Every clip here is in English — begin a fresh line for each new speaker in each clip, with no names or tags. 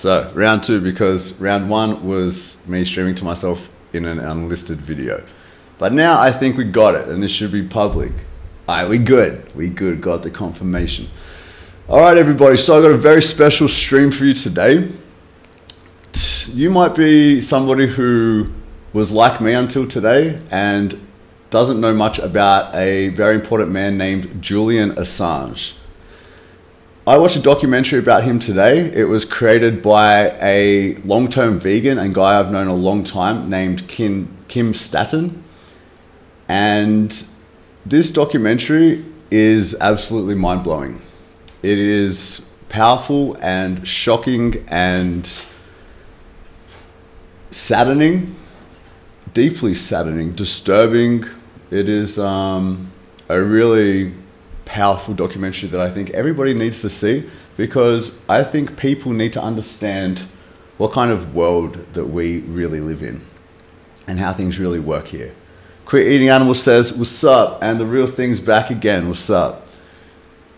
So round two because round one was me streaming to myself in an unlisted video. But now I think we got it and this should be public. Alright, we good. We good. Got the confirmation. Alright everybody, so I got a very special stream for you today. You might be somebody who was like me until today and doesn't know much about a very important man named Julian Assange. I watched a documentary about him today. It was created by a long term vegan and guy I've known a long time named Kim, Kim Staton. And this documentary is absolutely mind blowing. It is powerful and shocking and saddening, deeply saddening, disturbing. It is um, a really powerful documentary that I think everybody needs to see because I think people need to understand what kind of world that we really live in and how things really work here. Quit Eating Animals says, What's up? And the real thing's back again. What's up?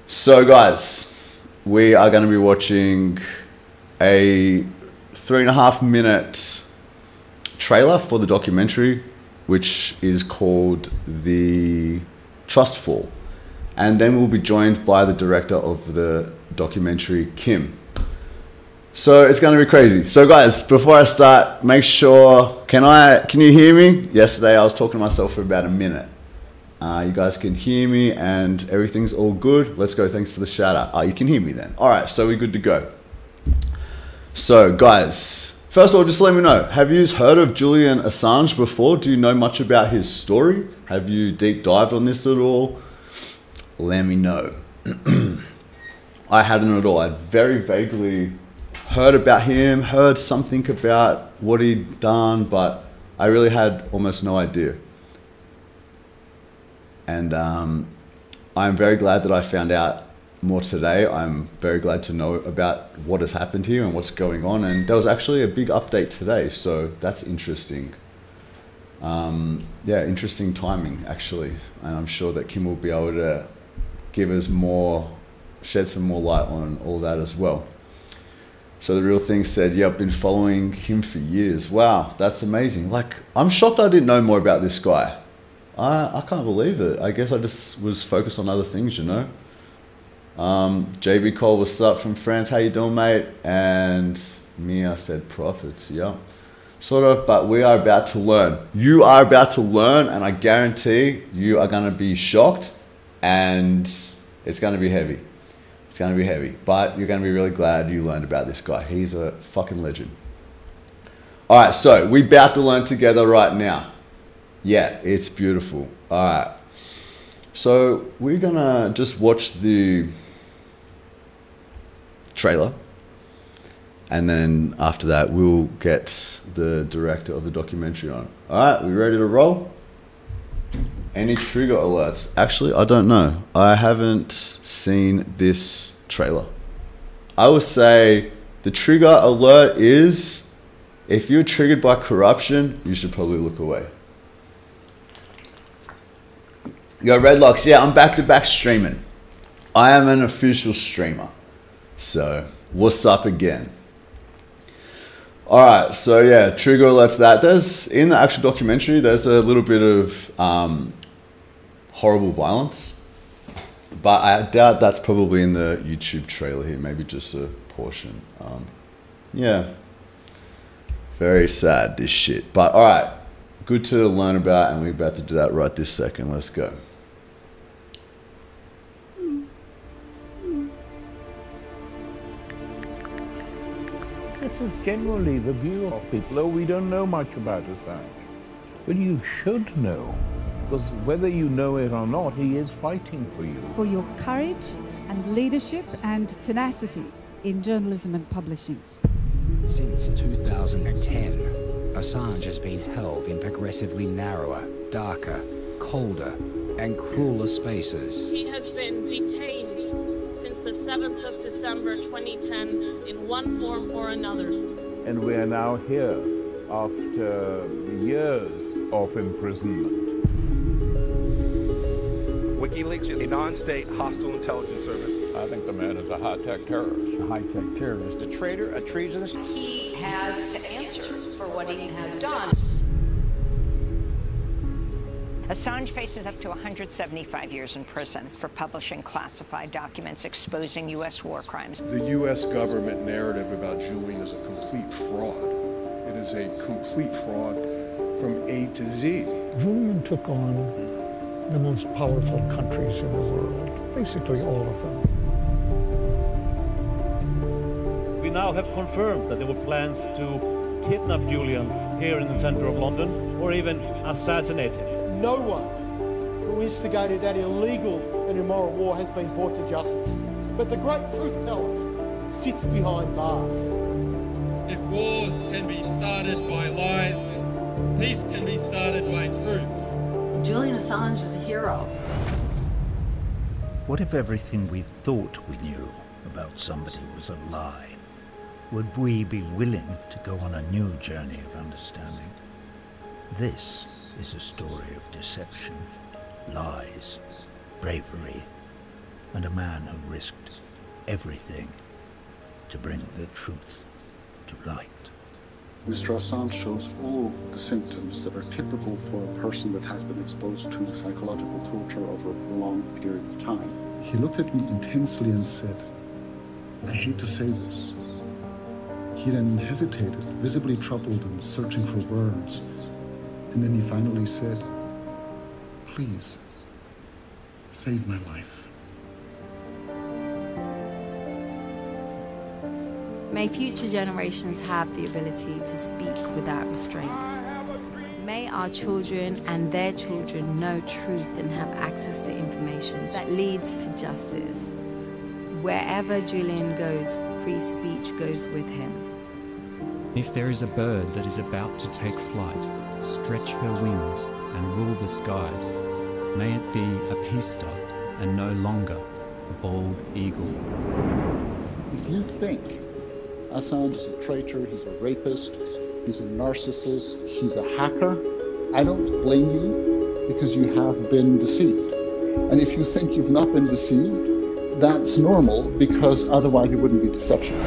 So, guys, we are going to be watching a three and a half minute trailer for the documentary, which is called The Trust Fall. And then we'll be joined by the director of the documentary, Kim. So it's going to be crazy. So guys, before I start, make sure can I can you hear me? Yesterday I was talking to myself for about a minute. Uh, you guys can hear me and everything's all good. Let's go. Thanks for the shout out. Oh, you can hear me then. All right, so we're good to go. So guys, first of all, just let me know. Have you heard of Julian Assange before? Do you know much about his story? Have you deep dived on this at all? Let me know. I hadn't at all. I very vaguely heard about him, heard something about what he'd done, but I really had almost no idea. And um, I'm very glad that I found out more today. I'm very glad to know about what has happened here and what's going on. And there was actually a big update today, so that's interesting. Um, yeah, interesting timing actually, and I'm sure that Kim will be able to give us more, shed some more light on all that as well. So the real thing said, yeah, I've been following him for years. Wow, that's amazing. Like, I'm shocked I didn't know more about this guy. I, I can't believe it. I guess I just was focused on other things, you know. Um, JB Cole, what's up from France? How you doing, mate? And I said prophets. Yeah, sort of. But we are about to learn. You are about to learn, and I guarantee you are going to be shocked, and it's going to be heavy. It's going to be heavy, but you're going to be really glad you learned about this guy. He's a fucking legend. All right, so we about to learn together right now. Yeah, it's beautiful. All right. So we're going to just watch the trailer. And then after that, we'll get the director of the documentary on. All right, we ready to roll? Any trigger alerts? Actually, I don't know. I haven't seen this trailer. I would say the trigger alert is if you're triggered by corruption, you should probably look away. Yo, Redlocks, yeah, I'm back to back streaming. I am an official streamer. So, what's up again? All right, so yeah, trigger alerts that. There's in the actual documentary, there's a little bit of um, horrible violence, but I doubt that's probably in the YouTube trailer here. Maybe just a portion. Um, yeah, very sad this shit. But all right, good to learn about, and we're about to do that right this second. Let's go.
This is generally the view of people. Oh, we don't know much about Assange. But you should know, because whether you know it or not, he is fighting for you.
for your courage and leadership and tenacity in journalism and publishing.
Since 2010, Assange has been held in progressively narrower, darker, colder, and crueler spaces.
He has been detained since the 7th of December 2010 in one form or another.
And we are now here after years of imprisonment.
WikiLeaks is a non-state hostile intelligence service.
I I think the man is a high-tech terrorist.
A high-tech terrorist.
A traitor, a treasonous.
He has to answer for what he has done.
Assange faces up to 175 years in prison for publishing classified documents exposing U.S. war crimes.
The U.S. government narrative about Julian is a complete fraud. It is a complete fraud from A to Z.
Julian took on the most powerful countries in the world, basically all of them.
We now have confirmed that there were plans to kidnap Julian here in the center of London or even assassinate him
no one who instigated that illegal and immoral war has been brought to justice. But the great truth teller sits behind bars.
If wars can be started by lies, peace can be started by truth.
Julian Assange is a hero.
What if everything we thought we knew about somebody was a lie? Would we be willing to go on a new journey of understanding? This is a story of deception, lies, bravery, and a man who risked everything to bring the truth to light.
Mr. Assange shows all the symptoms that are typical for a person that has been exposed to psychological torture over a prolonged period of time.
He looked at me intensely and said, I hate to say this. He then hesitated, visibly troubled and searching for words. And then he finally said, Please, save my life.
May future generations have the ability to speak without restraint. May our children and their children know truth and have access to information that leads to justice. Wherever Julian goes, free speech goes with him.
If there is a bird that is about to take flight, stretch her wings and rule the skies. May it be a peace dove and no longer a bald eagle.
If you think Assange is a traitor, he's a rapist, he's a narcissist, he's a hacker, I don't blame you because you have been deceived. And if you think you've not been deceived, that's normal because otherwise it wouldn't be deception.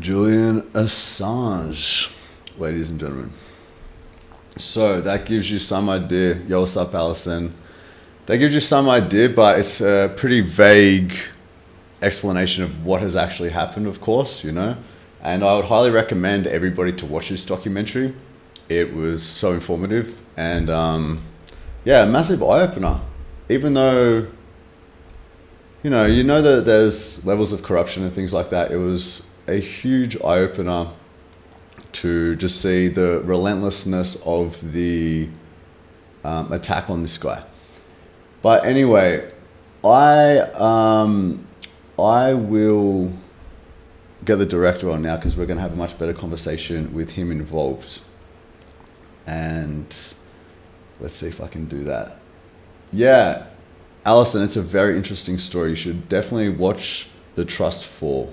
Julian Assange, ladies and gentlemen. So that gives you some idea. Yo, what's up, Allison? That gives you some idea, but it's a pretty vague explanation of what has actually happened, of course, you know. And I would highly recommend everybody to watch this documentary. It was so informative and, um, yeah, a massive eye opener. Even though, you know, you know that there's levels of corruption and things like that, it was a huge eye opener to just see the relentlessness of the um, attack on this guy. But anyway, I um, I will get the director on now because we're going to have a much better conversation with him involved. And let's see if I can do that. Yeah, Allison, it's a very interesting story. You should definitely watch The Trust Fall.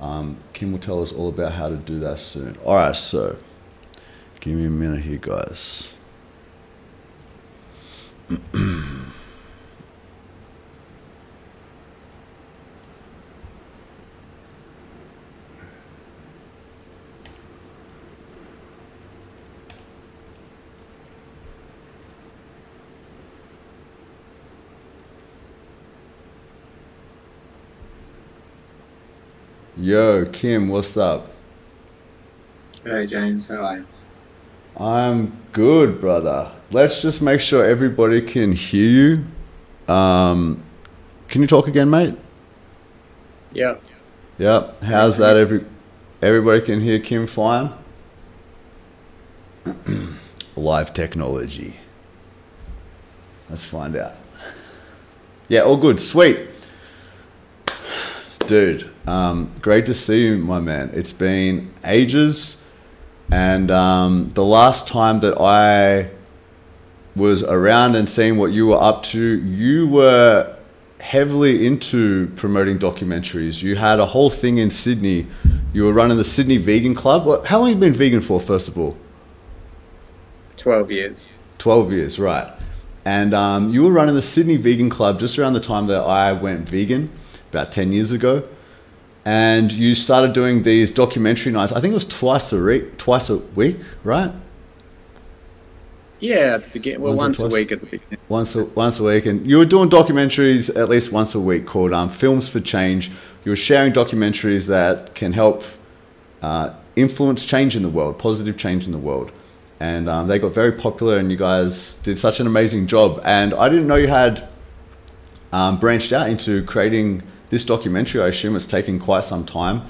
Um, Kim will tell us all about how to do that soon. All right, so give me a minute here, guys. Yo, Kim, what's up?
Hey, James, how are you?
I'm good, brother. Let's just make sure everybody can hear you. Um, can you talk again, mate?
Yep.
Yep. How's that? Every everybody can hear Kim fine. Live technology. Let's find out. Yeah, all good. Sweet. Dude, um, great to see you, my man. It's been ages, and um, the last time that I was around and seeing what you were up to, you were heavily into promoting documentaries. You had a whole thing in Sydney. You were running the Sydney Vegan Club. How long have you been vegan for, first of all?
12 years.
12 years, right. And um, you were running the Sydney Vegan Club just around the time that I went vegan, about 10 years ago. And you started doing these documentary nights. I think it was twice a week, twice a week, right?
Yeah, at the beginning. Well,
Once
once a week at the beginning.
Once a, once a week, and you were doing documentaries at least once a week called um, Films for Change. You were sharing documentaries that can help uh, influence change in the world, positive change in the world, and um, they got very popular. And you guys did such an amazing job. And I didn't know you had um, branched out into creating this documentary. I assume it's taken quite some time,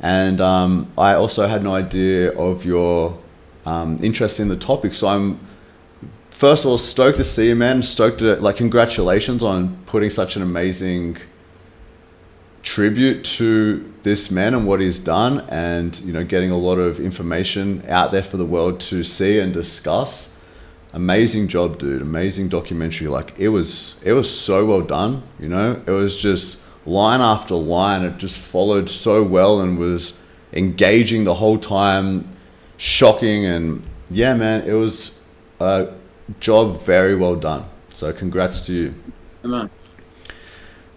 and um, I also had no idea of your um, interest in the topic. So I'm first of all stoked to see you, man. Stoked to like congratulations on putting such an amazing tribute to this man and what he's done, and you know getting a lot of information out there for the world to see and discuss. Amazing job, dude. Amazing documentary. Like it was, it was so well done. You know, it was just line after line. It just followed so well and was engaging the whole time, shocking and yeah, man, it was a job very well done. So congrats to you.
Come on.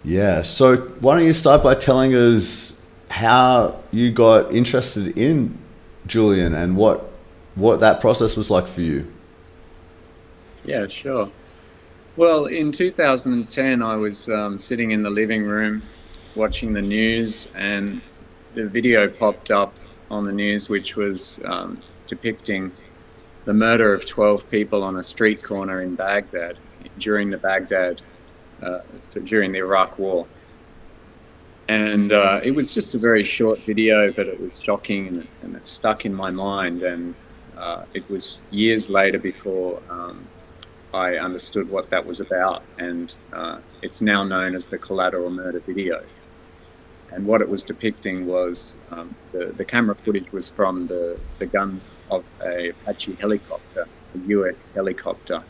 Yeah. So why don't you start by telling us how you got interested in Julian and what what that process was like for you?
Yeah, sure. Well, in 2010, I was um, sitting in the living room watching the news, and the video popped up on the news, which was um, depicting the murder of 12 people on a street corner in Baghdad during the Baghdad, uh, so during the Iraq War. And uh, it was just a very short video, but it was shocking and it, and it stuck in my mind. And uh, it was years later before um, I understood what that was about. And uh, it's now known as the collateral murder video. And what it was depicting was um, the, the camera footage was from the, the gun of a Apache helicopter, a US helicopter,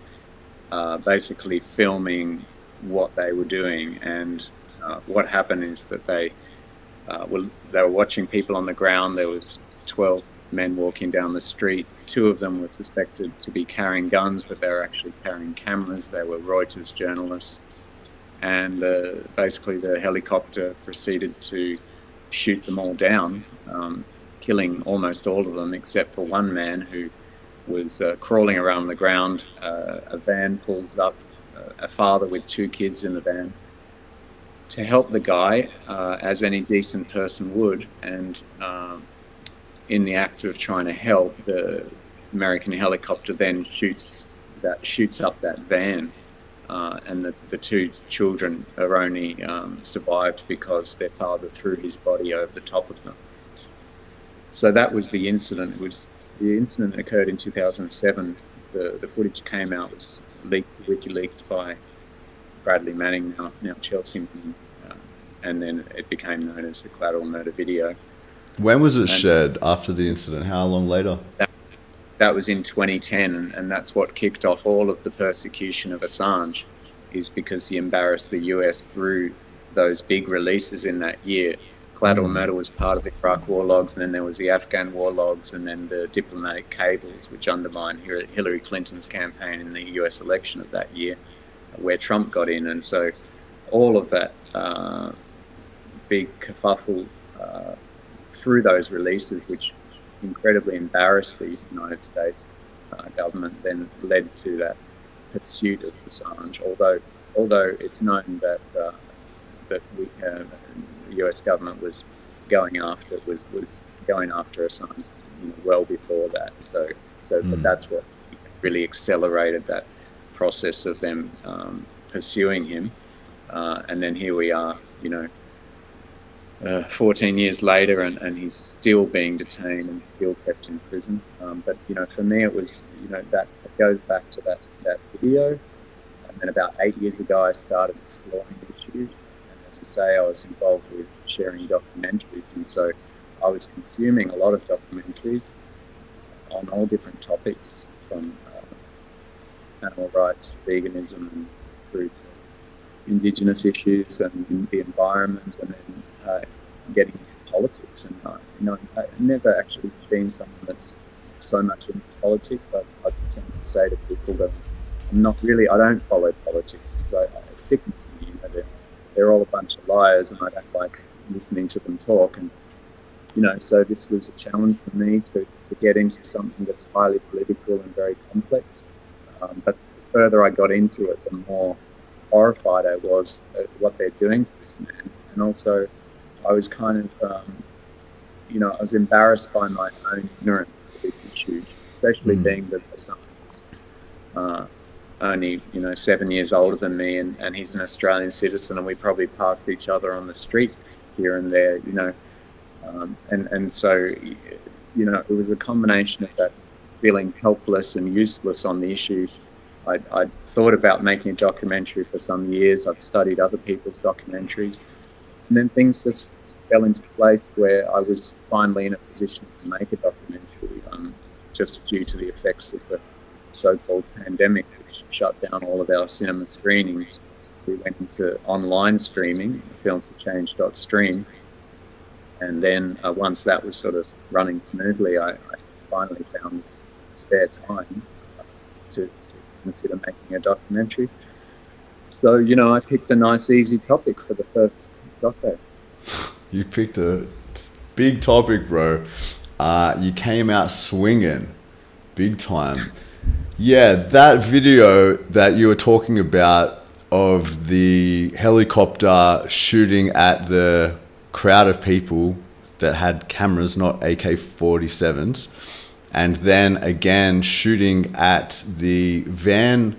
uh, basically filming what they were doing. And uh, what happened is that they uh, were they were watching people on the ground. There was 12 men walking down the street. Two of them were suspected to be carrying guns, but they were actually carrying cameras. They were Reuters journalists. And uh, basically, the helicopter proceeded to shoot them all down, um, killing almost all of them except for one man who was uh, crawling around the ground. Uh, a van pulls up, uh, a father with two kids in the van, to help the guy uh, as any decent person would. And um, in the act of trying to help, the American helicopter then shoots that shoots up that van. Uh, and the, the two children are only um, survived because their father threw his body over the top of them. So that was the incident. It was the incident occurred in 2007. The the footage came out was leaked, WikiLeaks by Bradley Manning, now, now Chelsea uh, and then it became known as the collateral murder video.
When was it
And-
shared after the incident? How long later?
That, that was in 2010, and, that's what kicked off all of the persecution of Assange, is because he embarrassed the US through those big releases in that year. Collateral
Mm.
Murder was part of the Iraq war logs, and then there was the Afghan war logs, and then the diplomatic cables, which undermined Hillary Hillary Clinton's campaign in the US election of that year, where Trump got in. And so all of that uh, big kerfuffle uh, through those releases, which incredibly embarrassed the United States uh, government, then led to that pursuit of Assange. Although, although it's known that uh, that we, uh, the U.S. government was going after was was going after Assange you know, well before that. So, so but
Mm.
that's what really accelerated that process of them um, pursuing him. Uh, and then here we are, you know, uh, 14 years later, and, and he's still being detained and still kept in prison. Um, but you know, for me, it was you know that it goes back to that that video. And then about eight years ago, I started exploring the issue. And as I say, I was involved with sharing documentaries, and so I was consuming a lot of documentaries on all different topics, from uh, animal rights, veganism, through indigenous issues and the environment, and then uh, getting into politics. And uh, you know, I've never actually been someone that's so much into politics. I, I tend to say to people that I'm not really, I don't follow politics because I, it sickens me. You know, they're, they're all a bunch of liars and I don't like listening to them talk. And, you know, so this was a challenge for me to, to get into something that's highly political and very complex. Um, but the further I got into it, the more horrified I was at what they're doing to this man. And also, I was kind of, um, you know, I was embarrassed by my own ignorance of this issue, especially
Mm.
being that Assange was uh, only, you know, seven years older than me, and, and he's an Australian citizen, and we probably passed each other on the street here and there, you know. Um, and, and so, you know, it was a combination of that feeling helpless and useless on the issue. I, I thought about making a documentary for some years. I've studied other people's documentaries. And then things just fell into place where I was finally in a position to make a documentary, um, just due to the effects of the so-called pandemic, which shut down all of our cinema screenings. We went into online streaming, filmsforchange.stream, and then uh, once that was sort of running smoothly, I, I finally found spare time to, to consider making a documentary. So, you know, I picked a nice, easy topic for the first
You picked a big topic, bro. Uh, you came out swinging, big time. Yeah, that video that you were talking about of the helicopter shooting at the crowd of people that had cameras, not AK 47s, and then again shooting at the van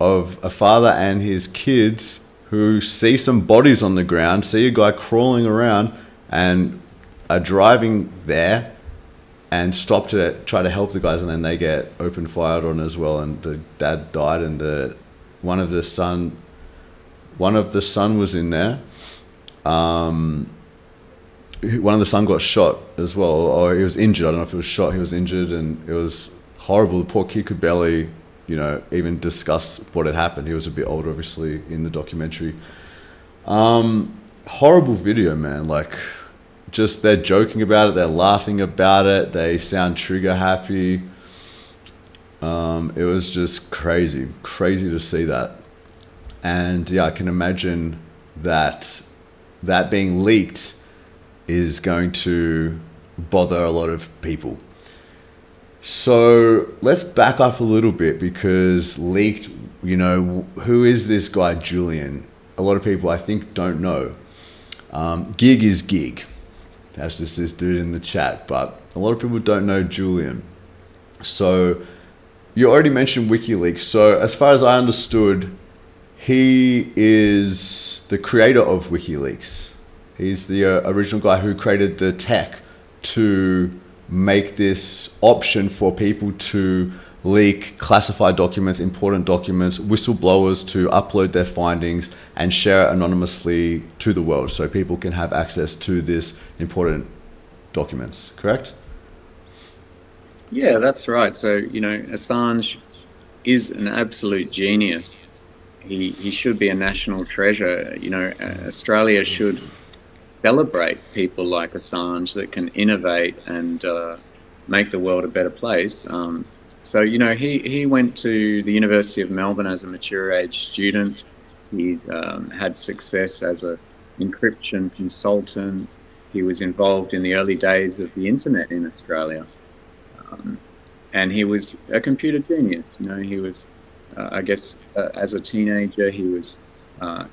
of a father and his kids who see some bodies on the ground, see a guy crawling around, and are driving there and stop to try to help the guys, and then they get open fired on as well. And the dad died, and the one of the son, one of the son was in there. Um, one of the son got shot as well, or he was injured. I don't know if he was shot. He was injured, and it was horrible. The poor kid could barely, you know, even discuss what had happened. He was a bit older, obviously, in the documentary. Um, horrible video, man. Like, just they're joking about it, they're laughing about it, they sound trigger happy. Um, it was just crazy, crazy to see that. And yeah, I can imagine that that being leaked is going to bother a lot of people. So let's back up a little bit because leaked, you know, who is this guy, Julian? A lot of people, I think, don't know. Um, gig is gig. That's just this dude in the chat, but a lot of people don't know Julian. So you already mentioned WikiLeaks. So as far as I understood, he is the creator of WikiLeaks. He's the uh, original guy who created the tech to make this option for people to leak classified documents, important documents, whistleblowers to upload their findings and share it anonymously to the world so people can have access to this important documents, correct?
Yeah, that's right. So, you know, Assange is an absolute genius. He, he should be a national treasure. You know, Australia should celebrate people like Assange that can innovate and uh, make the world a better place. Um, so, you know, he, he went to the University of Melbourne as a mature age student. He um, had success as an encryption consultant. He was involved in the early days of the internet in Australia. Um, and he was a computer genius. You know, he was, uh, I guess, uh, as a teenager, he was, uh,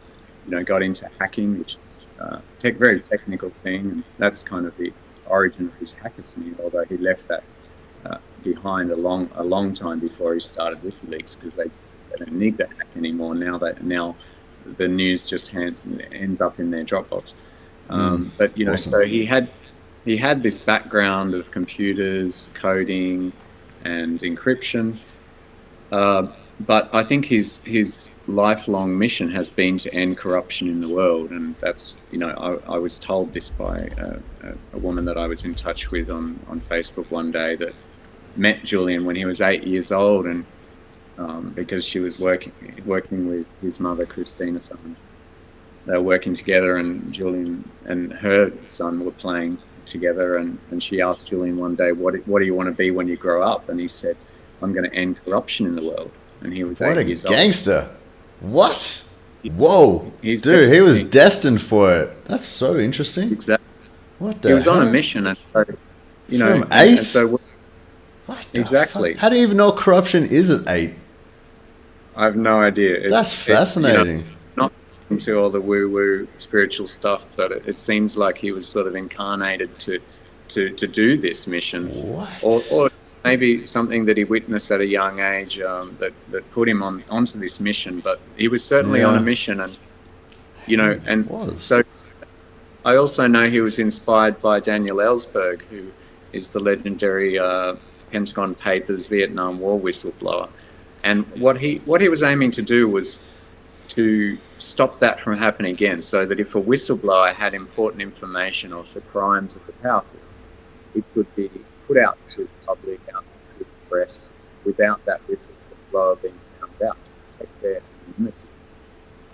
you know, got into hacking, which a tech, very technical thing. And that's kind of the origin of his hackersmith, although he left that uh, behind a long, a long time before he started WikiLeaks because they, they don't need that hack anymore now. That now the news just hand, ends up in their Dropbox. Um,
Mm,
but you know,
awesome.
so he had he had this background of computers, coding, and encryption. Uh, but I think his his lifelong mission has been to end corruption in the world, and that's you know I, I was told this by a, a, woman that I was in touch with on on Facebook one day that met Julian when he was eight years old, and um, because she was working working with his mother Christina they were working together, and Julian and her son were playing together. And, and she asked Julian one day, what, what do you want to be when you grow up? And he said, I'm going to end corruption in the world. And he was
What a
years old.
gangster! What? Whoa,
He's
dude, he was destined for it. That's so interesting.
Exactly.
What the?
He was on a mission. And so, you know,
From eight?
so exactly.
How do you even know corruption is at eight?
I have no idea. It's,
That's
it's, you know,
fascinating.
not into all the woo-woo spiritual stuff, but it, it seems like he was sort of incarnated to to, to do this mission, or, or maybe something that he witnessed at a young age um, that that put him on onto this mission. But he was certainly on a mission, and you know, and so I also know he was inspired by Daniel Ellsberg, who is the legendary uh, Pentagon Papers Vietnam War whistleblower. And what he what he was aiming to do was to stop that from happening again, so that if a whistleblower had important information of the crimes of the powerful, it could be put out to the public, out to the press, without that whistleblower being found out to protect their anonymity.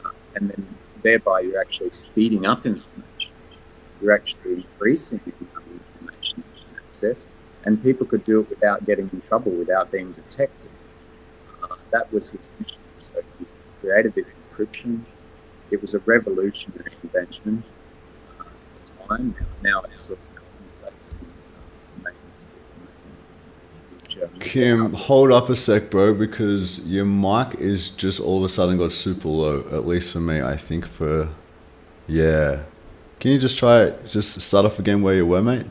Uh, and then thereby you're actually speeding up information. You're actually increasing the amount of information you can access, and people could do it without getting in trouble, without being detected. Uh, that was his mission. So he created this encryption. It was a revolutionary invention uh, at the time. Now, now it's sort of commonplace. in, uh, making- making-
Kim, hold up a sec, bro, because your mic is just all of a sudden got super low. At least for me, I think for yeah. Can you just try it? Just start off again where you were, mate.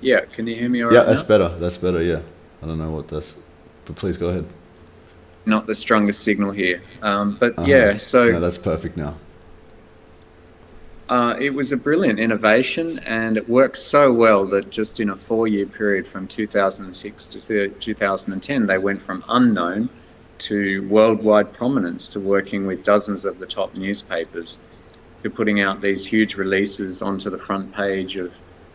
Yeah, can you hear me all right
yeah, that's
now?
better. That's better. Yeah, I don't know what that's, but please go ahead.
Not the strongest signal here. Um, but
Uh-huh.
yeah, so
no, that's perfect now.
Uh, it was a brilliant innovation, and it worked so well that just in a four-year period from 2006 to 2010, they went from unknown to worldwide prominence to working with dozens of the top newspapers to putting out these huge releases onto the front page of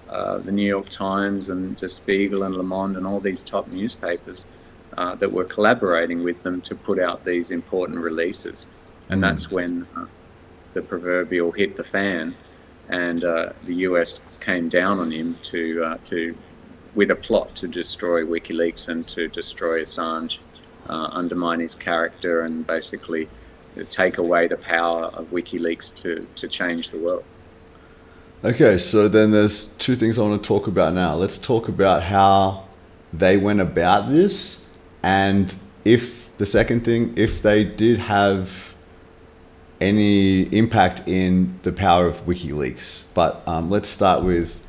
uh, the New York Times and Der Spiegel and Le Monde and all these top newspapers uh, that were collaborating with them to put out these important releases. And
Mm.
that's when uh, the proverbial hit the fan, and uh, the US came down on him to uh, to with a plot to destroy WikiLeaks and to destroy Assange, uh, undermine his character, and basically take away the power of WikiLeaks to to change the world.
Okay, so then there's two things I want to talk about now. Let's talk about how they went about this, and if the second thing, if they did have any impact in the power of WikiLeaks. But um, let's start with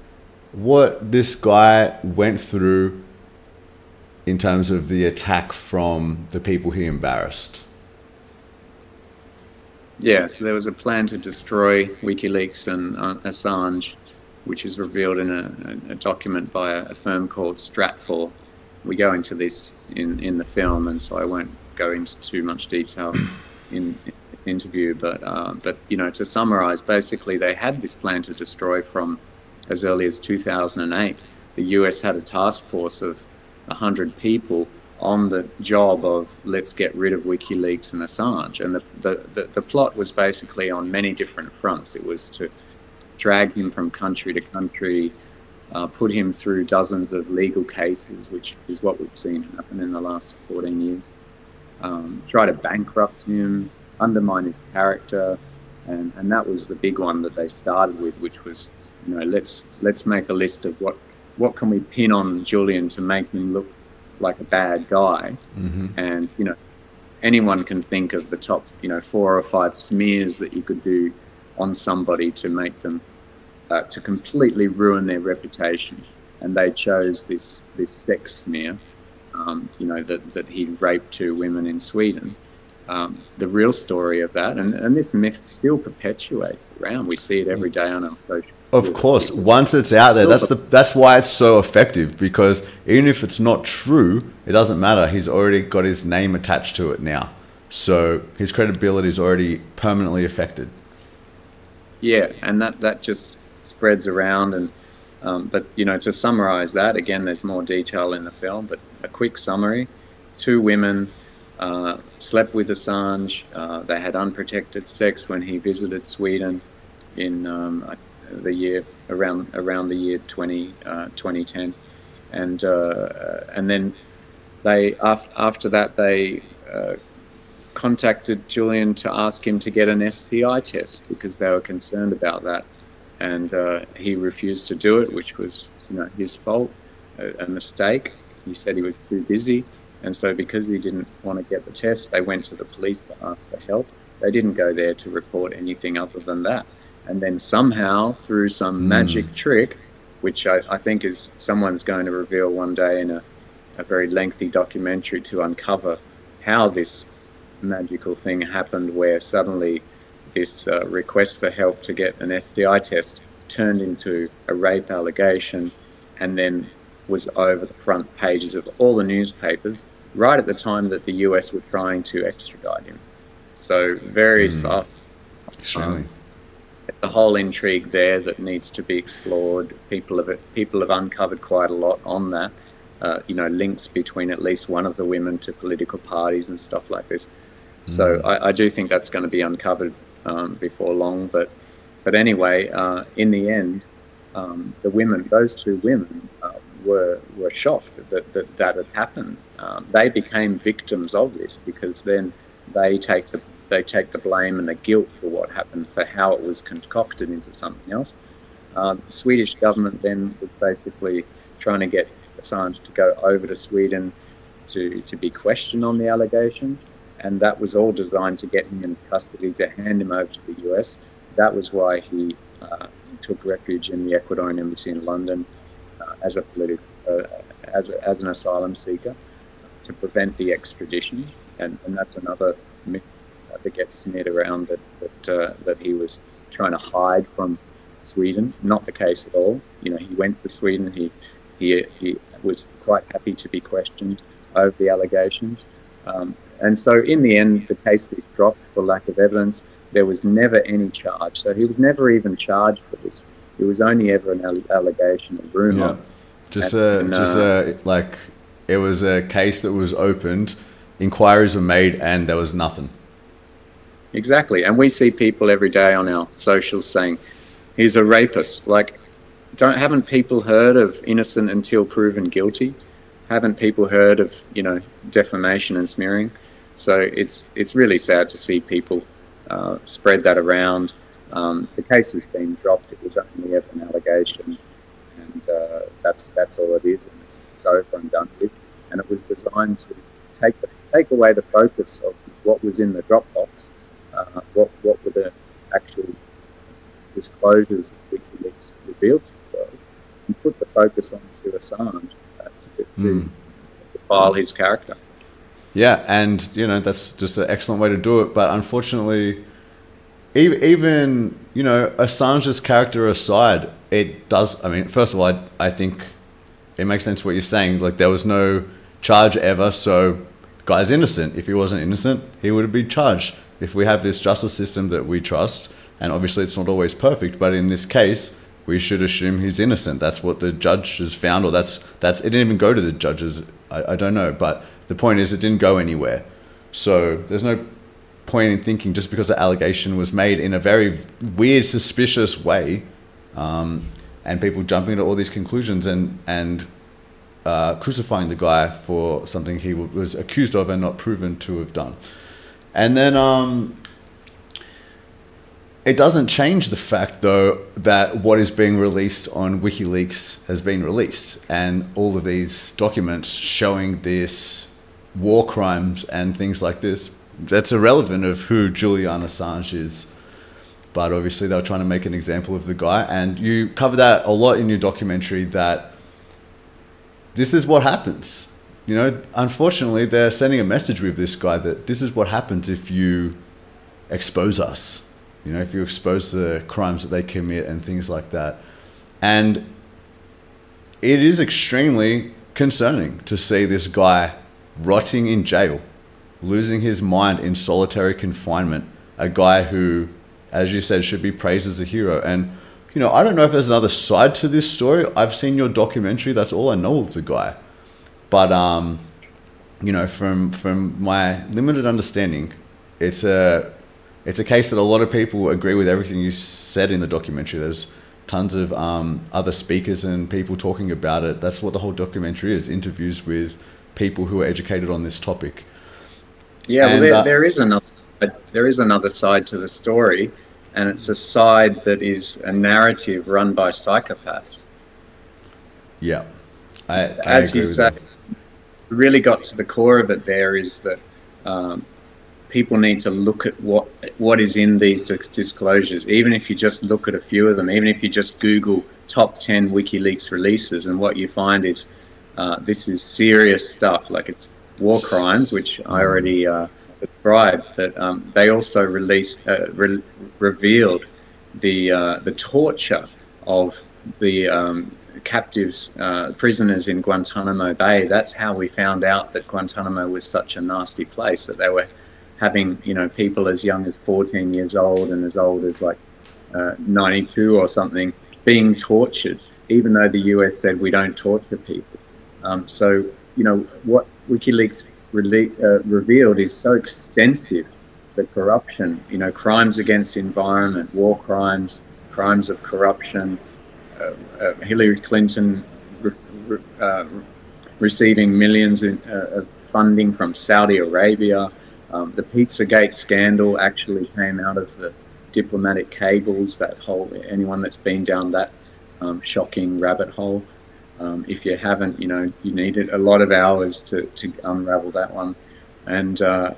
what this guy went through in terms of the attack from the people he embarrassed.
Yeah, so there was a plan to destroy WikiLeaks and uh, Assange, which is revealed in a, a, document by a, firm called Stratfor. We go into this in, in the film, and so I won't go into too much detail in, interview. But uh, but you know, to summarize, basically they had this plan to destroy from as early as 2008. The US had a task force of 100 people on the job of let's get rid of WikiLeaks and Assange. And the, the, the, the plot was basically on many different fronts. It was to drag him from country to country, uh, put him through dozens of legal cases, which is what we've seen happen in the last 14 years, um, try to bankrupt him, undermine his character. And, and that was the big one that they started with, which was, you know, let's let's make a list of what what can we pin on Julian to make him look like a bad guy.
Mhm.
And you know, anyone can think of the top, you know, four or five smears that you could do on somebody to make them uh, to completely ruin their reputation. And they chose this this sex smear, um, you know, that that he raped two women in Sweden. Um, the real story of that, and, and this myth still perpetuates around. We see it every day on our social.
Of course, once it's out there, that's the that's why it's so effective because even if it's not true, it doesn't matter. He's already got his name attached to it now, so his credibility is already permanently affected.
Yeah, and that that just spreads around. And um, but you know, to summarize that again, there's more detail in the film, but a quick summary: two women uh, slept with Assange. Uh, they had unprotected sex when he visited Sweden in um, the year around around the year 20, uh, 2010, and uh, and then they after after that they uh, contacted Julian to ask him to get an STI test because they were concerned about that, and uh, he refused to do it, which was you know his fault, a, a mistake. He said he was too busy, and so because he didn't want to get the test, they went to the police to ask for help. They didn't go there to report anything other than that. And then somehow, through some
Mm.
magic trick, which I, I think is someone's going to reveal one day in a, a very lengthy documentary to uncover how this magical thing happened, where suddenly this uh, request for help to get an STI test turned into a rape allegation and then was over the front pages of all the newspapers right at the time that the US were trying to extradite him. So very soft.
Extremely.
the whole intrigue there that needs to be explored. People have people have uncovered quite a lot on that. Uh, you know, links between at least one of the women to political parties and stuff like this. So I, I do think that's going to be uncovered um, before long. But but anyway, uh, in the end, um, the women, those two women, were were shocked that that, that had happened. Um, they became victims of this because then they take the they take the blame and the guilt for what happened, for how it was concocted into something else. Uh, the Swedish government then was basically trying to get Assange to go over to Sweden to, to be questioned on the allegations, and that was all designed to get him in custody, to hand him over to the US. That was why he uh, took refuge in the Ecuadorian embassy in London as a political, uh, as, a, as an asylum seeker to prevent the extradition, and, and that's another myth that gets smeared around that that, uh, that he was trying to hide from Sweden. Not the case at all. You know, he went to Sweden. He he he was quite happy to be questioned over the allegations, um, and so in the end, the case was dropped for lack of evidence. There was never any charge, so he was never even charged for this. It was only ever an alle- allegation, a rumor.
Yeah. Just a,
and,
just
uh,
a, like, it was a case that was opened, inquiries were made, and there was nothing.
Exactly. And we see people every day on our socials saying, he's a rapist. Like, don't haven't people heard of innocent until proven guilty? Haven't people heard of, you know, defamation and smearing? So it's it's really sad to see people uh, spread that around. Um, the case has been dropped. It was only ever an allegation, and uh, that's that's all it is. And it's, it's over and done with. And it was designed to take the, take away the focus of what was in the Dropbox uh, what what were the actual disclosures that WikiLeaks revealed to the world, and put the focus onto Assange uh, to, to
Mm.
defile his character.
Yeah, and you know that's just an excellent way to do it. But unfortunately, even, you know Assange's character aside, it does. I mean, first of all, I, I think it makes sense what you're saying. Like there was no charge ever, so guy's innocent. If he wasn't innocent, he would have been charged. If we have this justice system that we trust, and obviously it's not always perfect, but in this case, we should assume he's innocent. That's what the judge has found, or that's that's. It didn't even go to the judges. I, I don't know, but the point is, it didn't go anywhere. So there's no point in thinking just because the allegation was made in a very weird, suspicious way, um, and people jumping to all these conclusions and and uh, crucifying the guy for something he w- was accused of and not proven to have done. And then um, it doesn't change the fact, though, that what is being released on WikiLeaks has been released, and all of these documents showing this war crimes and things like this. That's irrelevant of who Julian Assange is. But obviously, they were trying to make an example of the guy, and you cover that a lot in your documentary. That this is what happens. You know, unfortunately, they're sending a message with this guy that this is what happens if you expose us. You know, if you expose the crimes that they commit and things like that. And it is extremely concerning to see this guy rotting in jail, losing his mind in solitary confinement. A guy who, as you said, should be praised as a hero. And, you know, I don't know if there's another side to this story. I've seen your documentary, that's all I know of the guy. But, um, you know, from, from my limited understanding, it's a it's a case that a lot of people agree with everything you said in the documentary. There's tons of um, other speakers and people talking about it. That's what the whole documentary is: interviews with people who are educated on this topic.
Yeah, well, there,
uh,
there is another there is another side to the story, and it's a side that is a narrative run by psychopaths.
Yeah, I, I
As you say, really got to the core of it. There is that um, people need to look at what what is in these dis- disclosures. Even if you just look at a few of them, even if you just Google top ten WikiLeaks releases, and what you find is uh, this is serious stuff. Like it's war crimes, which I already uh, described, but um, they also released uh, re- revealed the uh, the torture of the um, captives, uh, prisoners in Guantanamo Bay. That's how we found out that Guantanamo was such a nasty place. That they were having, you know, people as young as 14 years old and as old as like uh, 92 or something being tortured, even though the US said we don't torture people. Um, so, you know, what WikiLeaks uh, revealed is so extensive the corruption, you know, crimes against the environment, war crimes, crimes of corruption, uh, uh, Hillary Clinton re- re- uh, receiving millions in, uh, of funding from Saudi Arabia. Um, the Pizzagate scandal actually came out of the diplomatic cables. That whole anyone that's been down that um, shocking rabbit hole. Um, if you haven't, you know, you needed a lot of hours to, to unravel that one. And, uh,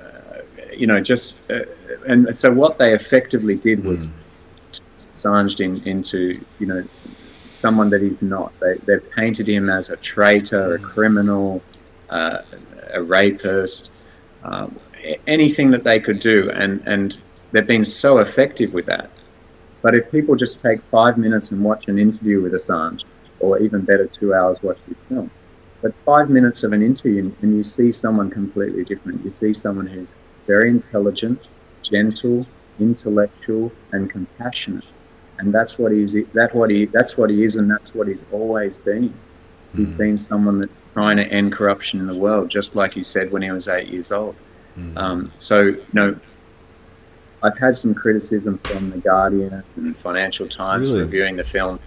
you know, just, uh, and so what they effectively did was Assange in, into, you know, someone that he's not. They, they've painted him as a traitor, a criminal, uh, a rapist, um, anything that they could do. And, and they've been so effective with that. But if people just take five minutes and watch an interview with Assange, or even better, two hours watch this film, but five minutes of an interview and you see someone completely different. You see someone who's very intelligent, gentle, intellectual, and compassionate, and that's what he's that what he that's what he is, and that's what he's always been. He's been someone that's trying to end corruption in the world, just like he said when he was eight years old. Um, so, you know, I've had some criticism from the Guardian and Financial Times
Really?
reviewing the film,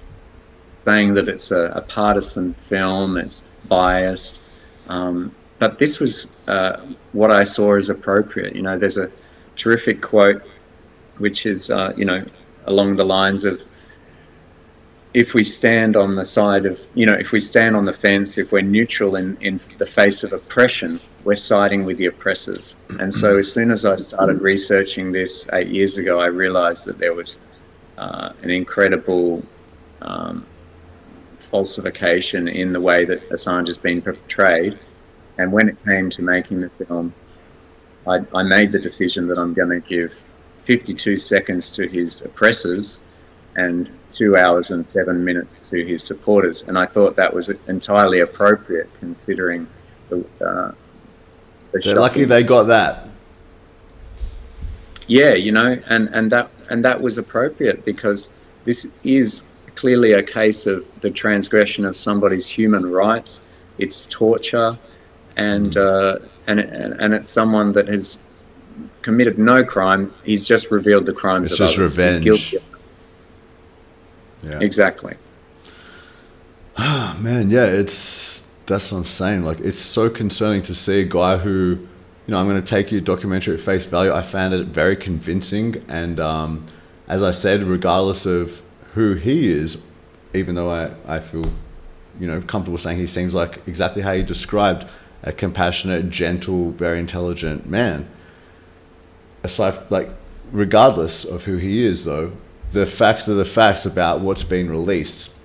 saying that it's a, a partisan film, it's biased. Um, but this was uh, what I saw as appropriate. You know, there's a terrific quote, which is, uh, you know, along the lines of, if we stand on the side of, you know, if we stand on the fence, if we're neutral in, in the face of oppression, we're siding with the oppressors. And so as soon as I started researching this eight years ago, I realized that there was uh, an incredible um, falsification in the way that Assange has been portrayed. And when it came to making the film, I, I made the decision that I'm going to give 52 seconds to his oppressors and two hours and seven minutes to his supporters. And I thought that was entirely appropriate considering the. Uh, the
They're lucky they got that.
yeah, you know, and, and that and that was appropriate because this is clearly a case of the transgression of somebody's human rights. It's torture, and uh, and and it's someone that has committed no crime. He's just revealed the crimes
It's
of
just
others. He's
revenge.
guilty.
Yeah.
Exactly.
Ah, man, yeah, it's that's what I'm saying. Like, it's so concerning to see a guy who, you know, I'm going to take your documentary at face value. I found it very convincing, and um, as I said, regardless of who he is, even though I, I feel, you know, comfortable saying he seems like exactly how you described a compassionate, gentle, very intelligent man. Aside, like, regardless of who he is, though, the facts are the facts about what's been released.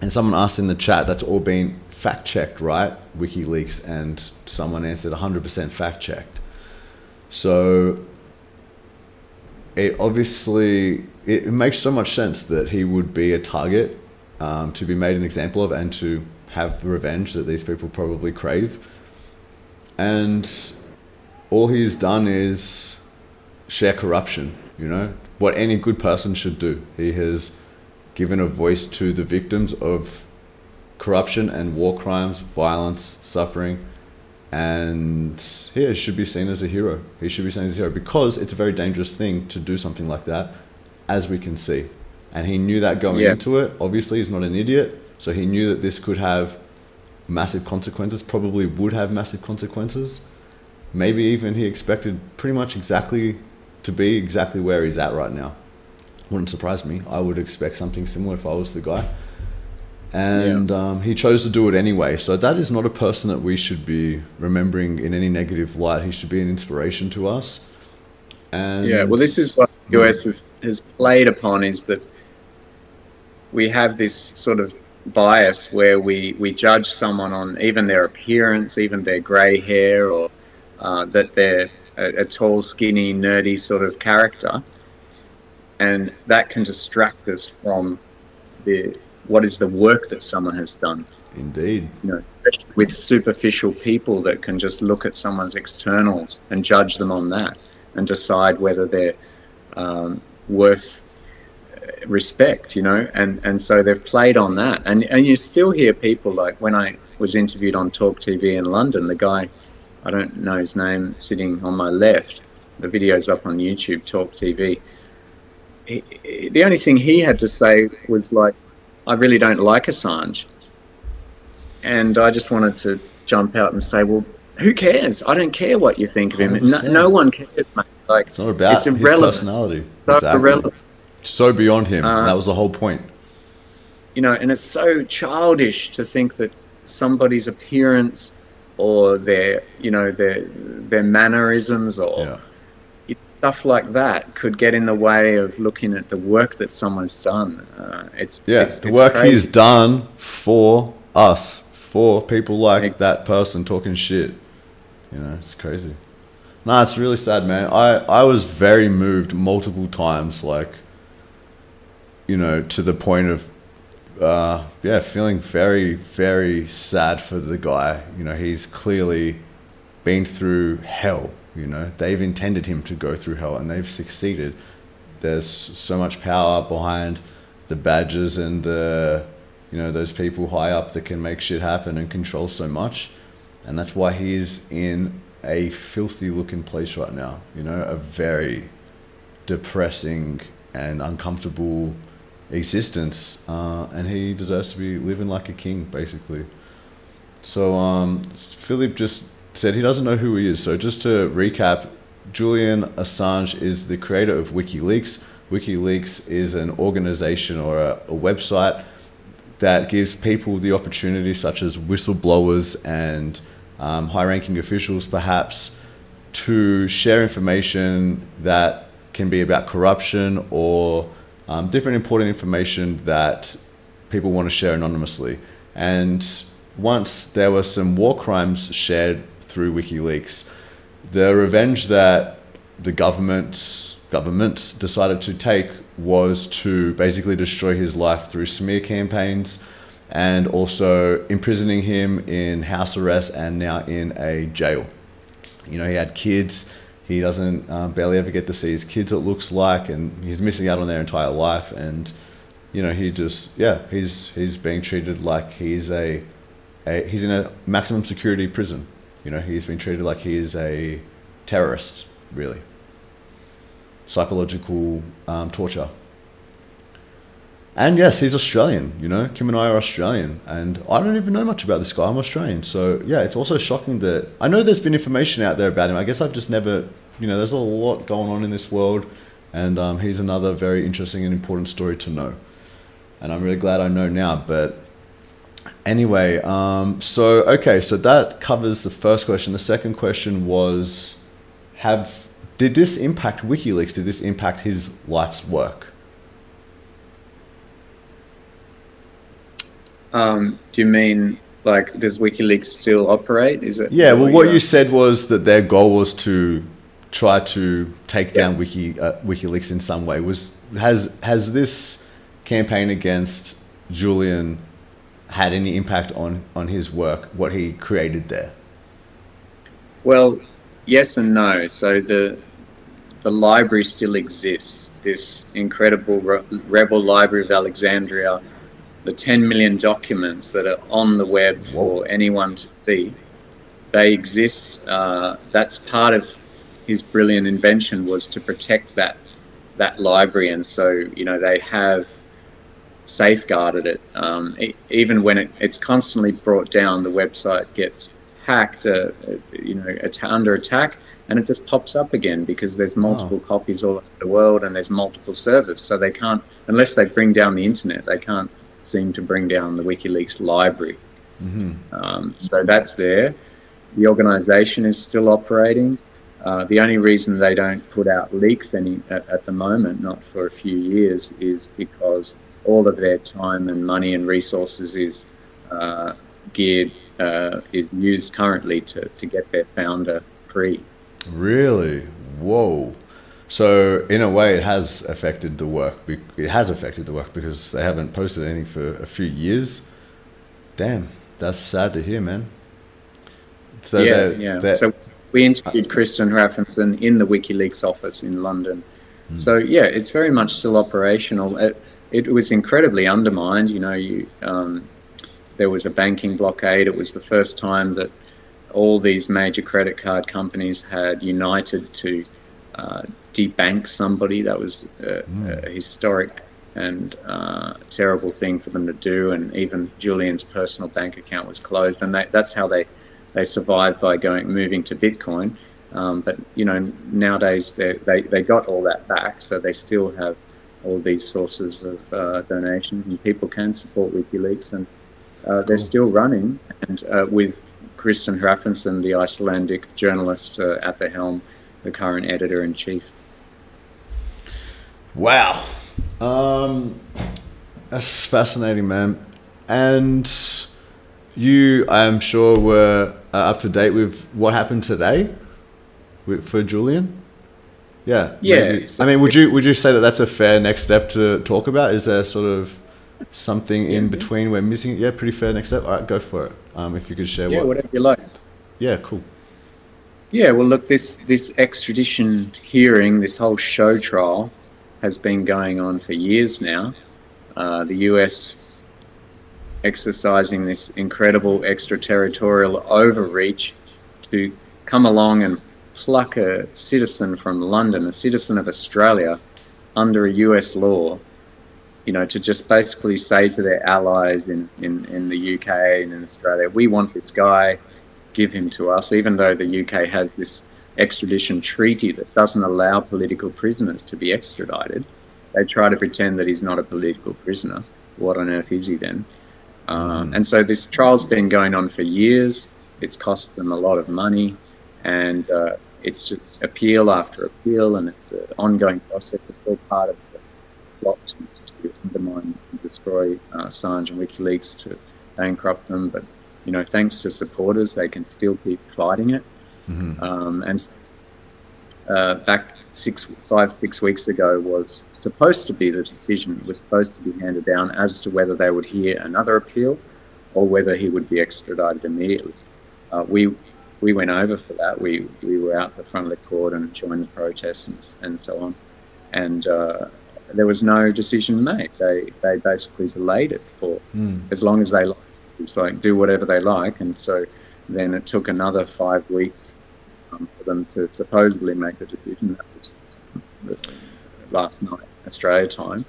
And someone asked in the chat, that's all been fact checked, right? WikiLeaks, and someone answered 100% fact checked. So it obviously it, makes so much sense that he would be a target um, to be made an example of and to have the revenge that these people probably crave. And all he's done is share corruption, you know, what any good person should do. He has given a voice to the victims of corruption and war crimes, violence, suffering, and he should be seen as a hero. He should be seen as a hero because it's a very dangerous thing to do something like that, as we can see. and he knew that going
Yeah.
into it. Obviously, he's not an idiot, so he knew that this could have massive consequences. Probably would have massive consequences. Maybe even he expected pretty much exactly to be exactly where he's at right now. Wouldn't surprise me. I would expect something similar if I was the guy. And um, he chose to do it anyway. So that is not a person that we should be remembering in any negative light. He should be an inspiration to us. And
yeah, well, this is what the US has, has played upon is that we have this sort of bias where we, we judge someone on even their appearance, even their grey hair, or uh, that they're a, a tall, skinny, nerdy sort of character. And that can distract us from the what is the work that someone has done.
Indeed.
You know, with superficial people that can just look at someone's externals and judge them on that and decide whether they're um, worth uh, respect, you know, and, and so they've played on that. And, and you still hear people like when I was interviewed on Talk TV in London, the guy, I don't know his name, sitting on my left, the video's up on YouTube, Talk TV. He, he- the only thing he had to say was like, I really don't like Assange. And I just wanted to jump out and say, well, who cares? I don't care what you think of him. No, no one cares, mate. Like,
It's not about
it's
his
irrelevant.
personality.
So
Exactly.
irrelevant.
So beyond him.
Uh,
that was the whole point.
you know, and it's so childish to think that somebody's appearance or their, you know, their their mannerisms or stuff like that could get in the way of looking at the work that someone's done. Uh, it's
Yeah,
it's,
the
it's
work
crazy.
he's done for us, for people like that person talking shit. You know, it's crazy. Nah, it's really sad, man. I, I was very moved multiple times, like, you know, to the point of, uh, yeah, feeling very, very sad for the guy. You know, he's clearly been through hell. You know, they've intended him to go through hell and they've succeeded. There's so much power behind the badges and the, you know, those people high up that can make shit happen and control so much. And that's why he's in a filthy looking place right now. You know, a very depressing and uncomfortable existence. Uh, and he deserves to be living like a king, basically. So um, Philip just said he doesn't know who he is. So just to recap, Julian Assange is the creator of WikiLeaks. WikiLeaks is an organization or a, a website that gives people the opportunity, such as whistleblowers and um, high-ranking officials, perhaps, to share information that can be about corruption or um, different important information that people want to share anonymously. And once there were some war crimes shared through WikiLeaks, the revenge that the government government decided to take was to basically destroy his life through smear campaigns and also imprisoning him in house arrest and now in a jail. You know, he had kids. He doesn't um, barely ever get to see his kids. It looks like, and he's missing out on their entire life. And you know, he just yeah, he's he's being treated like he's a, a he's in a maximum security prison. You know, he's been treated like he is a terrorist, really. Psychological um, torture. And yes, he's Australian. You know, Kim and I are Australian, and I don't even know much about this guy. I'm Australian, so yeah, it's also shocking that I know there's been information out there about him. I guess I've just never, you know, there's a lot going on in this world, and um, he's another very interesting and important story to know. And I'm really glad I know now. But anyway, um, so okay, so that covers the first question. The second question was, have did this impact WikiLeaks? Did this impact his life's work?
Um, do you mean like does WikiLeaks still operate? Is it?
Yeah, well, what
you're-
said was that their goal was to try to take down Wiki uh, WikiLeaks in some way. Was has has this campaign against Julian had any impact on on his work, what he created there?
Well, yes and no. So the the library still exists. This incredible re- rebel library of Alexandria, the 10 million documents that are on the web for anyone to see, they exist. Uh, that's part of his brilliant invention was to protect that that library, and so you know they have safeguarded it. Um, e- even when it, it's constantly brought down, the website gets hacked, uh, uh, you know, at- under attack, and it just pops up again because there's multiple copies all over the world and there's multiple servers. So they can't, unless they bring down the internet, they can't seem to bring down the WikiLeaks library.
Mm-hmm.
Um, so that's there. The organisation is still operating. Uh, the only reason they don't put out leaks any at, at the moment, not for a few years, is because all of their time and money and resources is uh, geared uh, is used currently to, to get their founder free.
Really? Whoa. So in a way, it has affected the work. It has affected the work because they haven't posted anything for a few years. Damn, that's sad to hear, man. So
yeah,
they're-
yeah.
they're-
So we interviewed Kristinn Hrafnsson in the WikiLeaks office in London. So yeah, it's very much still operational. It, it was incredibly undermined. You know, you um, there was a banking blockade. It was the first time that all these major credit card companies had united to uh, debank somebody. That was a, a historic and uh, terrible thing for them to do. And even Julian's personal bank account was closed, and they, that's how they they survived by going moving to Bitcoin. Um, but you know nowadays they, they they got all that back, so they still have all these sources of uh, donations, and people can support WikiLeaks, and uh, they're still running. And uh, with Kristinn Hrafnsson, the Icelandic journalist uh, at the helm, the current editor in chief.
Wow. Um, that's fascinating, man. And you, I'm sure, were uh, up to date with what happened today with, for Julian. Yeah.
Yeah,
maybe-
so-
I mean, would you would you say that that's a fair next step to talk about? Is there sort of something in between we're missing? Yeah, pretty fair next step. All right, go for it. Um, if you could share what.
Yeah,
what.
whatever you like.
Yeah, cool.
Yeah, well, look, this this extradition hearing, this whole show trial, has been going on for years now. Uh, the U.S. exercising this incredible extraterritorial overreach to come along and pluck a citizen from London, a citizen of Australia, under a U.S. law, you know, to just basically say to their allies in, in, in the UK and in Australia, we want this guy, give him to us, even though the UK has this extradition treaty that doesn't allow political prisoners to be extradited. They try to pretend that he's not a political prisoner. What on earth is he then? Um, and so this trial's been going on for years. It's cost them a lot of money, and uh, it's just appeal after appeal, and it's an ongoing process. It's all part of the plot to, to undermine and destroy uh, Assange and WikiLeaks to bankrupt them. But you know, thanks to supporters, they can still keep fighting it. Um, and uh, back six, five, six weeks ago was supposed to be the decision was supposed to be handed down as to whether they would hear another appeal or whether he would be extradited immediately. Uh, we we went over for that. We we were out the front of the court and joined the protests and, and so on, and uh, there was no decision made. They they basically delayed it for
Hmm.
as long as they like. It's like do whatever they like, and so then it took another five weeks for them to supposedly make a decision. That was last night, Australia time.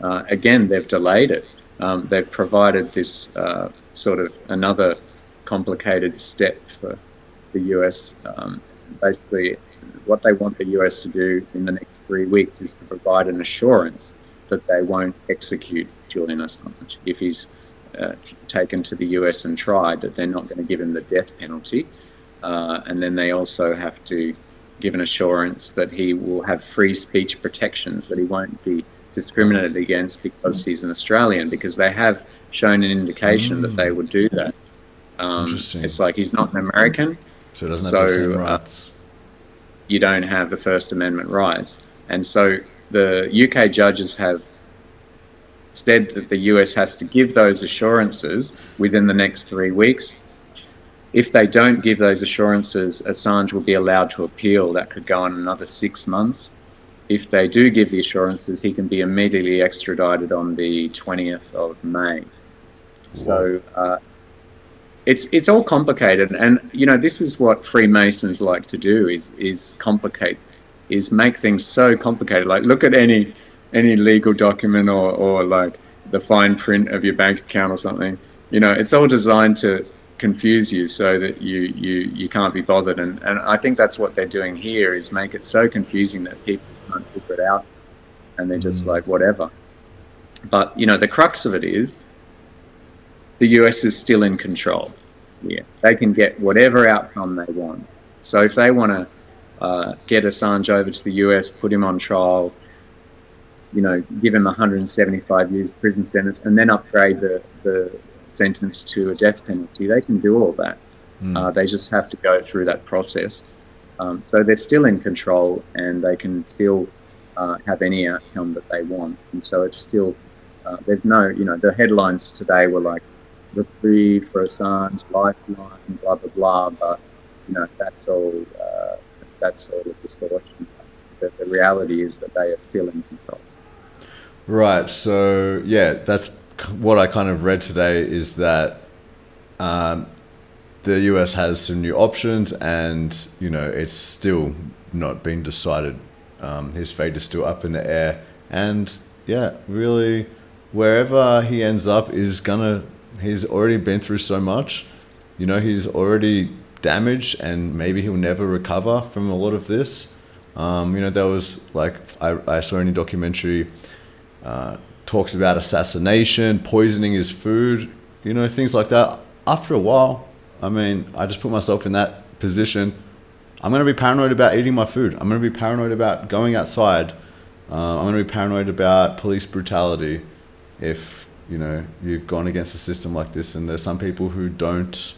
Uh, again, they've delayed it. Um, they've provided this uh, sort of another complicated step for the US. Um, basically, what they want the US to do in the next three weeks is to provide an assurance that they won't execute Julian Assange if he's uh, taken to the US and tried, that they're not going to give him the death penalty. Uh, and then they also have to give an assurance that he will have free speech protections, that he won't be discriminated against because he's an Australian, because they have shown an indication that they would do that. Um,
Interesting.
It's like he's not an American,
So it doesn't have the same
uh, you don't have the First Amendment rights. And so the UK judges have said that the US has to give those assurances within the next three weeks. If they don't give those assurances, Assange will be allowed to appeal. That could go on another six months. If they do give the assurances, he can be immediately extradited on the 20th of May. So uh, it's it's all complicated, and you know this is what Freemasons like to do is is complicate, is make things so complicated. Like look at any any legal document or or like the fine print of your bank account or something. You know, it's all designed to confuse you so that you you you can't be bothered. And and I think that's what they're doing here is make it so confusing that people can't figure it out, and they're just like whatever. But you know, the crux of it is the US is still in control. Yeah, they can get whatever outcome they want. So if they want to uh, get Assange over to the US, put him on trial, you know, give him 175 years prison sentence, and then upgrade the, the sentence to a death penalty, they can do all that.
Mm.
Uh, they just have to go through that process. Um, so they're still in control, and they can still uh, have any outcome that they want. And so it's still uh, there's no, you know, the headlines today were like reprieve for Assange, lifeline, blah blah blah. But you know, that's all. Uh, that's all a distortion. The, the reality is that they are still in control.
Right. So yeah, that's what I kind of read today. Is that um, the US has some new options, and you know, it's still not been decided. Um, his fate is still up in the air, and yeah, really, wherever he ends up is gonna. He's already been through so much. You know, he's already damaged, and maybe he'll never recover from a lot of this. Um, you know, there was like I, I saw in a documentary uh, talks about assassination, poisoning his food, you know, things like that. After a while, I mean, I just put myself in that position. I'm going to be paranoid about eating my food. I'm going to be paranoid about going outside. Uh, I'm going to be paranoid about police brutality if, you know, you've gone against a system like this. And there's some people who don't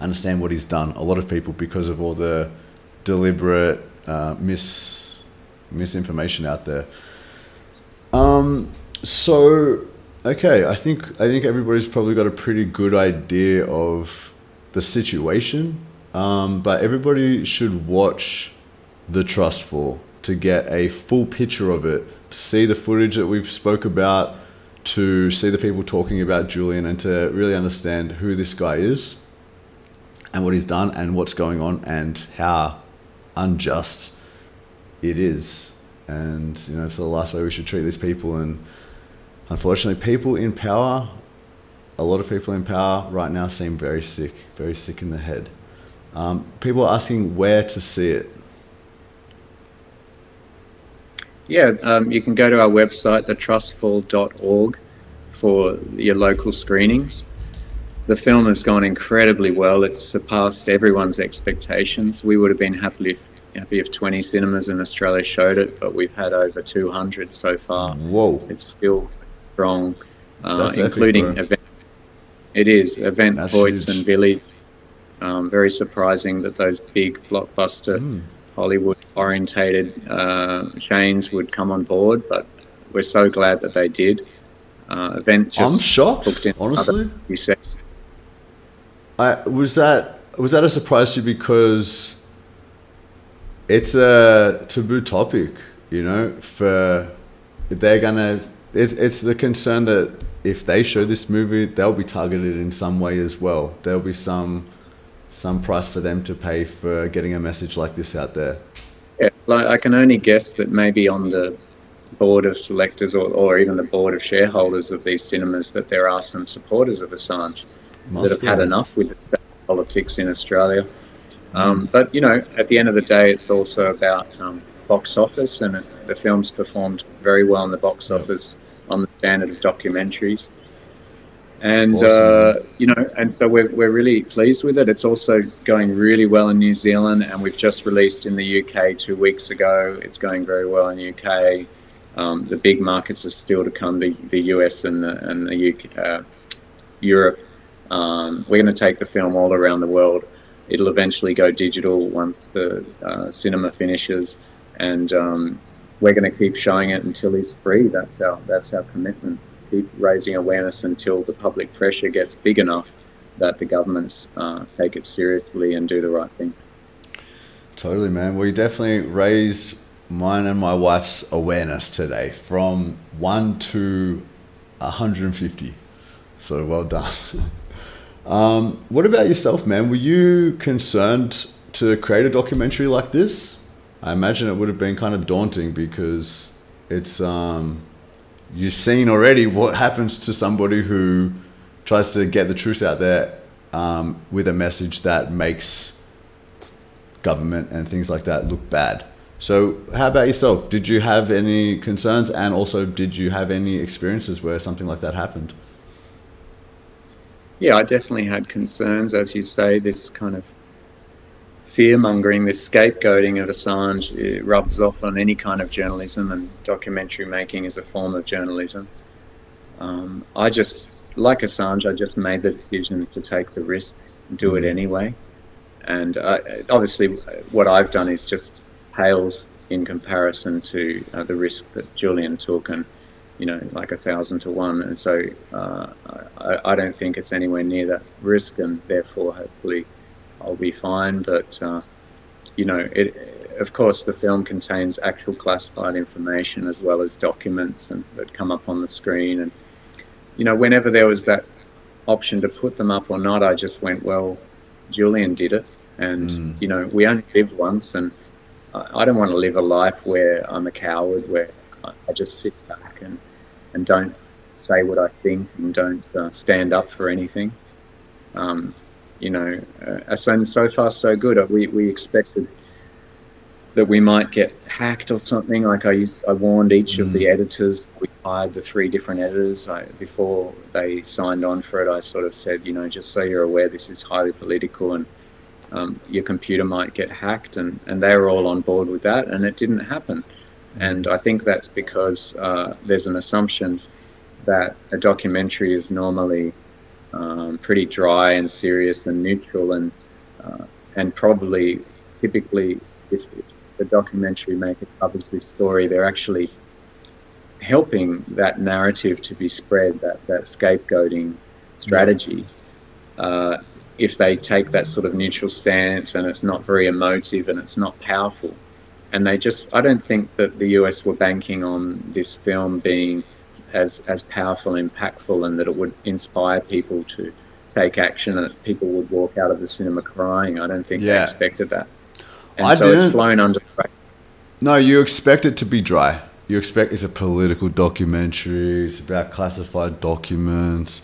understand what he's done. A lot of people, because of all the deliberate uh, mis misinformation out there. Um, so okay, I think I think everybody's probably got a pretty good idea of the situation, um, but everybody should watch the Trust Fall to get a full picture of it, to see the footage that we've spoke about, to see the people talking about Julian, and to really understand who this guy is, and what he's done, and what's going on, and how unjust it is. And you know, it's the last way we should treat these people. And unfortunately, people in power, a lot of people in power right now seem very sick, very sick in the head. Um, people are asking where to see it.
Yeah, um, you can go to our website, thetrustfall.org, for your local screenings. The film has gone incredibly well. It's surpassed everyone's expectations. We would have been happy if, happy if 20 cinemas in Australia showed it, but we've had over 200 so far.
Whoa.
It's still strong, uh,
epic,
including
bro.
Event. It is Event
That's
points
huge.
and Village. Um, very surprising that those big blockbuster
Hmm.
Hollywood orientated uh, chains would come on board, but we're so glad that they did. Uh, Event just
I'm shocked,
booked in
honestly.
another- You said
I was that was that a surprise to you because it's a taboo topic, you know, for they're gonna it's it's the concern that if they show this movie, they'll be targeted in some way as well. There'll be some some price for them to pay for getting a message like this out there.
Yeah, like I can only guess that maybe on the board of selectors or, or even the board of shareholders of these cinemas that there are some supporters of Assange
Must
that have had enough with the politics in Australia. Um, But you know, at the end of the day, it's also about um, box office, and it, the film's performed very well in the box office on the standard of documentaries. And
Awesome.
uh, you know, and so we're we're really pleased with it. It's also going really well in New Zealand, and we've just released in the UK two weeks ago. It's going very well in the UK. Um, the big markets are still to come: the, the US and the and the UK, uh, Europe. Um, we're going to take the film all around the world. It'll eventually go digital once the uh, cinema finishes, and um, we're going to keep showing it until it's free. That's our that's our commitment. Keep raising awareness until the public pressure gets big enough that the governments uh, take it seriously and do the right thing.
Totally, man. We definitely raised mine and my wife's awareness today from one to 150. So well done. um, what about yourself, man? Were you concerned to create a documentary like this? I imagine it would have been kind of daunting because it's, um, you've seen already what happens to somebody who tries to get the truth out there um, with a message that makes government and things like that look bad. So, how about yourself? Did you have any concerns, and also did you have any experiences where something like that happened?
Yeah, I definitely had concerns, as you say. This kind of fear mongering, this scapegoating of Assange, it rubs off on any kind of journalism, and documentary making is a form of journalism. Um, I just, like Assange, I just made the decision to take the risk, do it anyway. And obviously, what I've done is just pales in comparison to uh, the risk that Julian took, and you know, like a thousand to one. And so, uh, I, I, don't think it's anywhere near that risk, and therefore, hopefully, I'll be fine. But uh, you know, it, of course, the film contains actual classified information as well as documents and, that come up on the screen. And you know, whenever there was that option to put them up or not, I just went, well, Julian did it, and mm. you know, we only live once, and I don't want to live a life where I'm a coward, where I just sit back and, and don't say what I think and don't uh, stand up for anything. Um, you know, uh, and so far so good. We, we expected that we might get hacked or something. Like I used, I warned each mm. of the mm. editors. We hired the three different editors I, before they signed on for it. I sort of said, you know, just so you're aware, this is highly political and um, your computer might get hacked, and, and they were all on board with that, and it didn't happen. And I think that's because uh, there's an assumption that a documentary is normally um, pretty dry and serious and neutral, and uh, and probably typically if, if the documentary maker covers this story, they're actually helping that narrative to be spread, that that scapegoating strategy. Uh, if they take that sort of neutral stance and it's not very emotive and it's not powerful. And they just, I don't think that the US were banking on this film being as, as powerful impactful and that it would inspire people to take action and that people would walk out of the cinema crying. I don't think yeah. they expected that. And I so didn't. it's flown under the
No, you expect it to be dry. You expect it's a political documentary, it's about classified documents.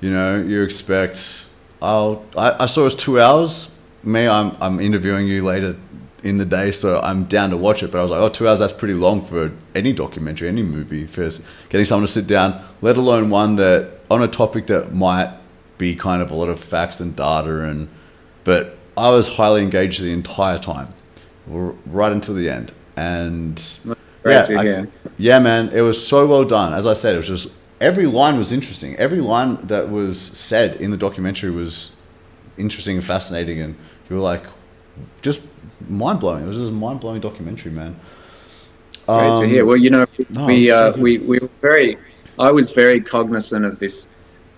You know, you expect I'll, I, I saw it was two hours. Me, I'm, I'm interviewing you later in the day, so I'm down to watch it. But I was like, oh, two hours, that's pretty long for any documentary, any movie. First, getting someone to sit down, let alone one that on a topic that might be kind of a lot of facts and data. And but I was highly engaged the entire time, right until the end. And yeah, I, yeah, man, it was so well done. As I said, it was just every line was interesting. Every line that was said in the documentary was interesting and fascinating, and you were like, just mind blowing. It was just a mind blowing documentary, man.
Great um, to hear. Well, you know, no, we, uh, we we were very. I was very cognizant of this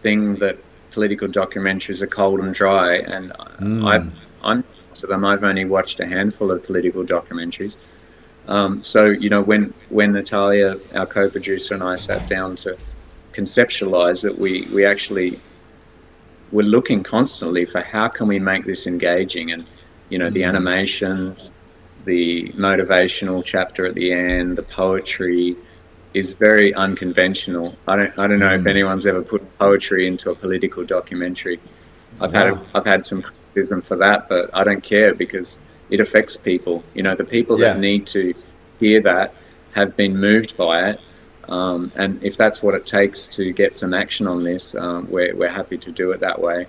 thing that political documentaries are cold and dry, and mm. I've I'm to them. I've only watched a handful of political documentaries. Um, so you know, when when Natalia, our co-producer, and I sat down to conceptualize it, we we actually we're looking constantly for how can we make this engaging and you know the mm-hmm. animations the motivational chapter at the end the poetry is very unconventional i don't i don't know mm. if anyone's ever put poetry into a political documentary i've had a, i've had some criticism for that but i don't care because it affects people you know the people yeah. that need to hear that have been moved by it um, and if that's what it takes to get some action on this, um, we're, we're happy to do it that way.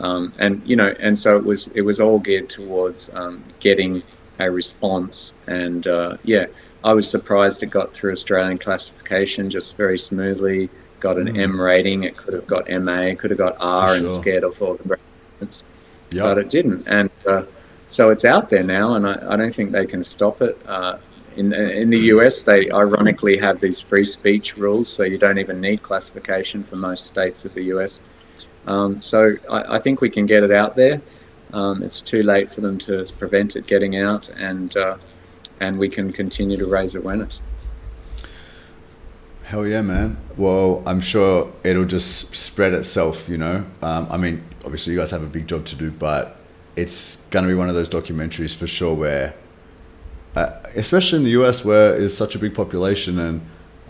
Um, and you know, and so it was it was all geared towards um, getting a response. And uh, yeah, I was surprised it got through Australian classification just very smoothly. Got an mm. M rating. It could have got MA. Could have got R sure. and scared off all the brackets, yep. but it didn't. And uh, so it's out there now, and I, I, don't think they can stop it. Uh, in, in the US, they ironically have these free speech rules, so you don't even need classification for most states of the US. Um, so I, I, think we can get it out there. Um, it's too late for them to prevent it getting out, and uh, and we can continue to raise awareness.
Hell yeah, man. Well, I'm sure it'll just spread itself, you know. Um, I mean, obviously, you guys have a big job to do, but it's going to be one of those documentaries for sure where uh, especially in the US where it's such a big population and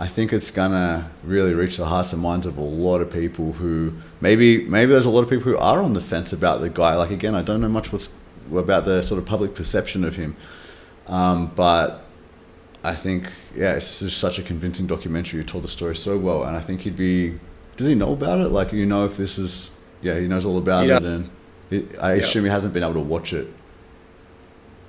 I think it's gonna really reach the hearts and minds of a lot of people who maybe maybe there's a lot of people who are on the fence about the guy. Like again, I don't know much what's about the sort of public perception of him, um, but I think yeah, it's just such a convincing documentary. You told the story so well, and I think he'd be. Does he know about it? Like you know if this is yeah, he knows all about
Yeah.
it, and he, I
Yeah.
assume he hasn't been able to watch it.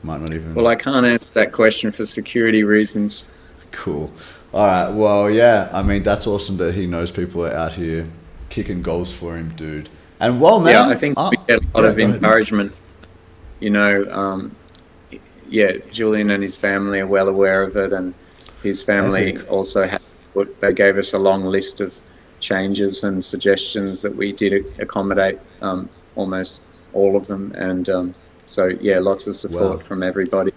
Might not even.
Well, I can't answer that question for security reasons.
Cool. All right. Well, yeah. I mean, that's awesome that he knows people are out here kicking goals for him, dude. And well, man.
yeah, I think
ah,
we get a lot
yeah,
of encouragement. You know, um, yeah, Julian and his family are well aware of it, and his family also had. They gave us a long list of changes and suggestions that we did accommodate um, almost all of them, and um, so yeah, lots of support
Wow.
from everybody.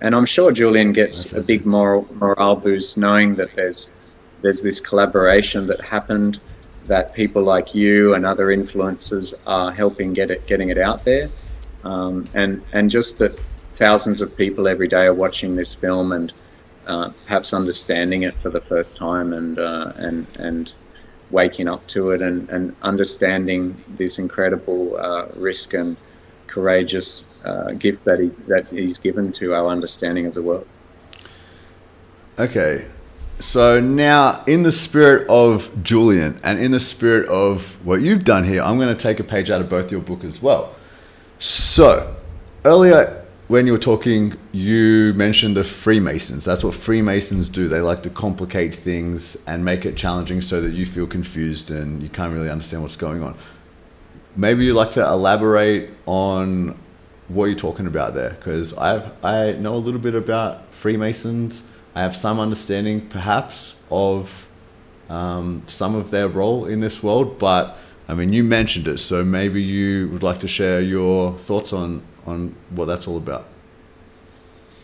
And I'm sure Julian gets a big moral morale boost knowing that there's there's this collaboration that happened that people like you and other influencers are helping get it getting it out there. Um, and and just that thousands of people every day are watching this film and uh, perhaps understanding it for the first time and uh, and and waking up to it and, and understanding this incredible uh, risk and courageous uh, gift that he that he's given to our understanding of the world.
Okay. So now, in the spirit of Julian and in the spirit of what you've done here, I'm going to take a page out of both your book as well. So, earlier when you were talking, you mentioned the Freemasons. That's what Freemasons do. They like to complicate things and make it challenging so that you feel confused and you can't really understand what's going on. Maybe you'd like to elaborate on what are you're talking about there, because I've I know a little bit about Freemasons. I have some understanding, perhaps, of um, some of their role in this world. But I mean, you mentioned it, so maybe you would like to share your thoughts on on what that's all about.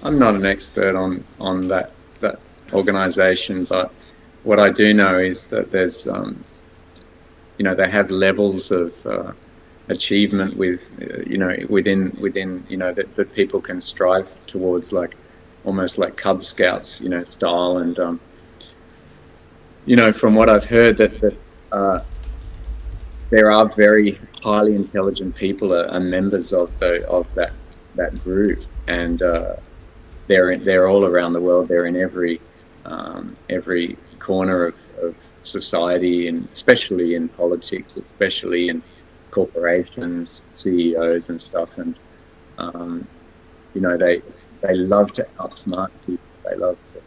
I'm not an expert on on that that organization, but what I do know is that there's um, you know they have levels of uh, achievement with uh, you know within within you know that, that people can strive towards like almost like Cub Scouts you know style. And um, you know from what I've heard that that uh, there are very highly intelligent people are, are members of the of that that group. And uh, they're they're all around the world. They're in every um, every corner of, of society and especially in politics especially in corporations CEOs and stuff and um, you know they they love to outsmart people they love to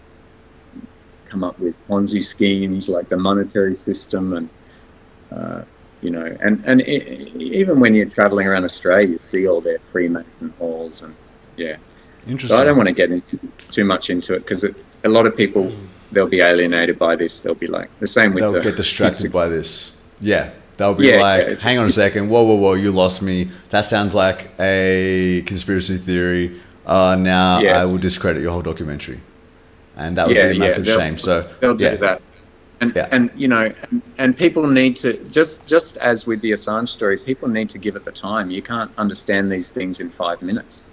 come up with Ponzi schemes like the monetary system and uh, you know, and and e even when you're traveling around Australia, you see all their Freemason halls, and yeah.
Interesting.
So I don't want to get into, too much into it because a lot of people they'll be alienated by this. They'll be like the same with
They'll
the
get distracted by this. Yeah, they'll be
Yeah,
like, "Hang on a second, whoa, whoa, whoa, you lost me. That sounds like a conspiracy theory. Uh, now
Yeah.
I will discredit your whole documentary." And that would be a massive shame. So
they'll do that. And, and you know, and, and people need to just just as with the Assange story, people need to give it the time. You can't understand these things in five minutes.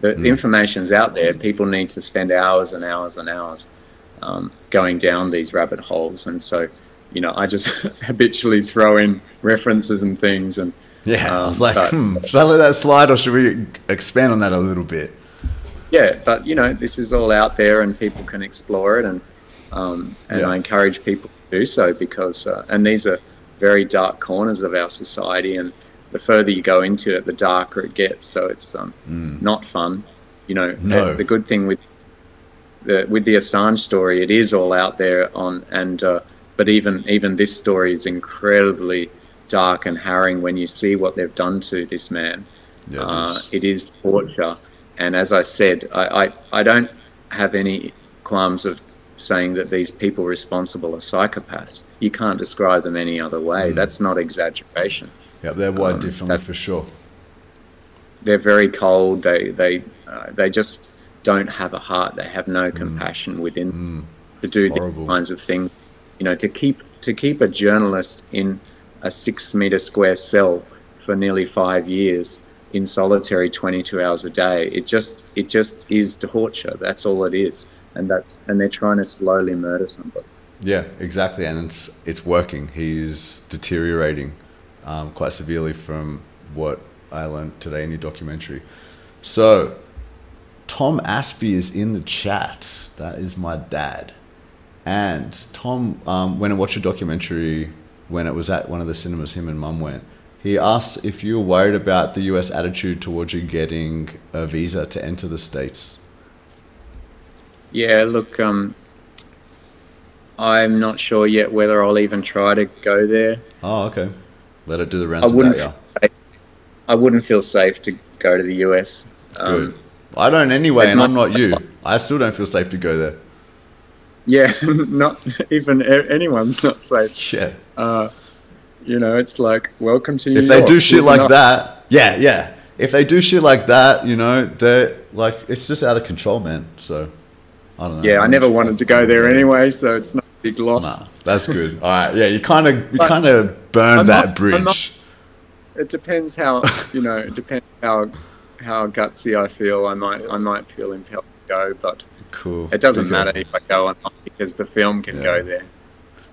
The, the
Mm.
information's out there. People need to spend hours and hours and hours um, going down these rabbit holes. And so, you know, I just habitually throw in references and things. And
Yeah, I
um,
was like,
but-
hmm, should I let that slide or should we expand on that a little bit?
yeah, but you know, this is all out there, and people can explore it, and um, and
Yeah.
I encourage people to do so because, uh, and these are very dark corners of our society, and the further you go into it, the darker it gets. So it's um,
Mm.
not fun. You know,
No.
the, the good thing with the with the Assange story, it is all out there on, and uh, but even even this story is incredibly dark and harrowing when you see what they've done to this man.
Yeah,
uh,
is.
it is torture, and as I said, I, I I don't have any qualms of saying that these people responsible are psychopaths. You can't describe them any other way.
Mm.
That's not exaggeration.
Yeah, they're wired
Um,
differently
that-
for sure.
they're very cold. They they uh, they just don't have a heart. They have no compassion within to do these kinds of things. You know, to keep to keep a journalist in a six meter square cell for nearly five years in solitary 22 hours a day. It just it just is torture. That's all it is, and that's and they're trying to slowly murder somebody.
Yeah, exactly, and it's it's working. He's deteriorating um, quite severely from what I learned today in your documentary. So, Tom Aspey is in the chat. That is my dad. And Tom um, went and watched a documentary when it was at one of the cinemas him and mum went. He asked if you were worried about the US attitude towards you getting a visa to enter the States.
Yeah, look, um, I'm not sure yet whether I'll even try to go there.
Oh, okay. Let it do the rounds
I wouldn't.
that, yeah.
I wouldn't feel safe to go to the US. Um,
Good. I don't anyway, and I'm not you. I still don't feel safe to go there.
Yeah, not even anyone's not safe.
Yeah.
Uh, you know, it's like welcome to New
if they
York.
do shit like
not-
that, yeah, yeah. If they do shit like that, you know, they're like it's just out of control, man. So I don't know.
Yeah, I never wanted to go there anyway, so it's not a big loss.
Nah, that's good. All right, yeah, you kind of you kind of burned
I'm
that
not-
bridge.
Not- It depends how you know. It depends how how gutsy I feel. I might I might feel impelled to go, but
cool.
it doesn't matter if I go or not because the film can go there.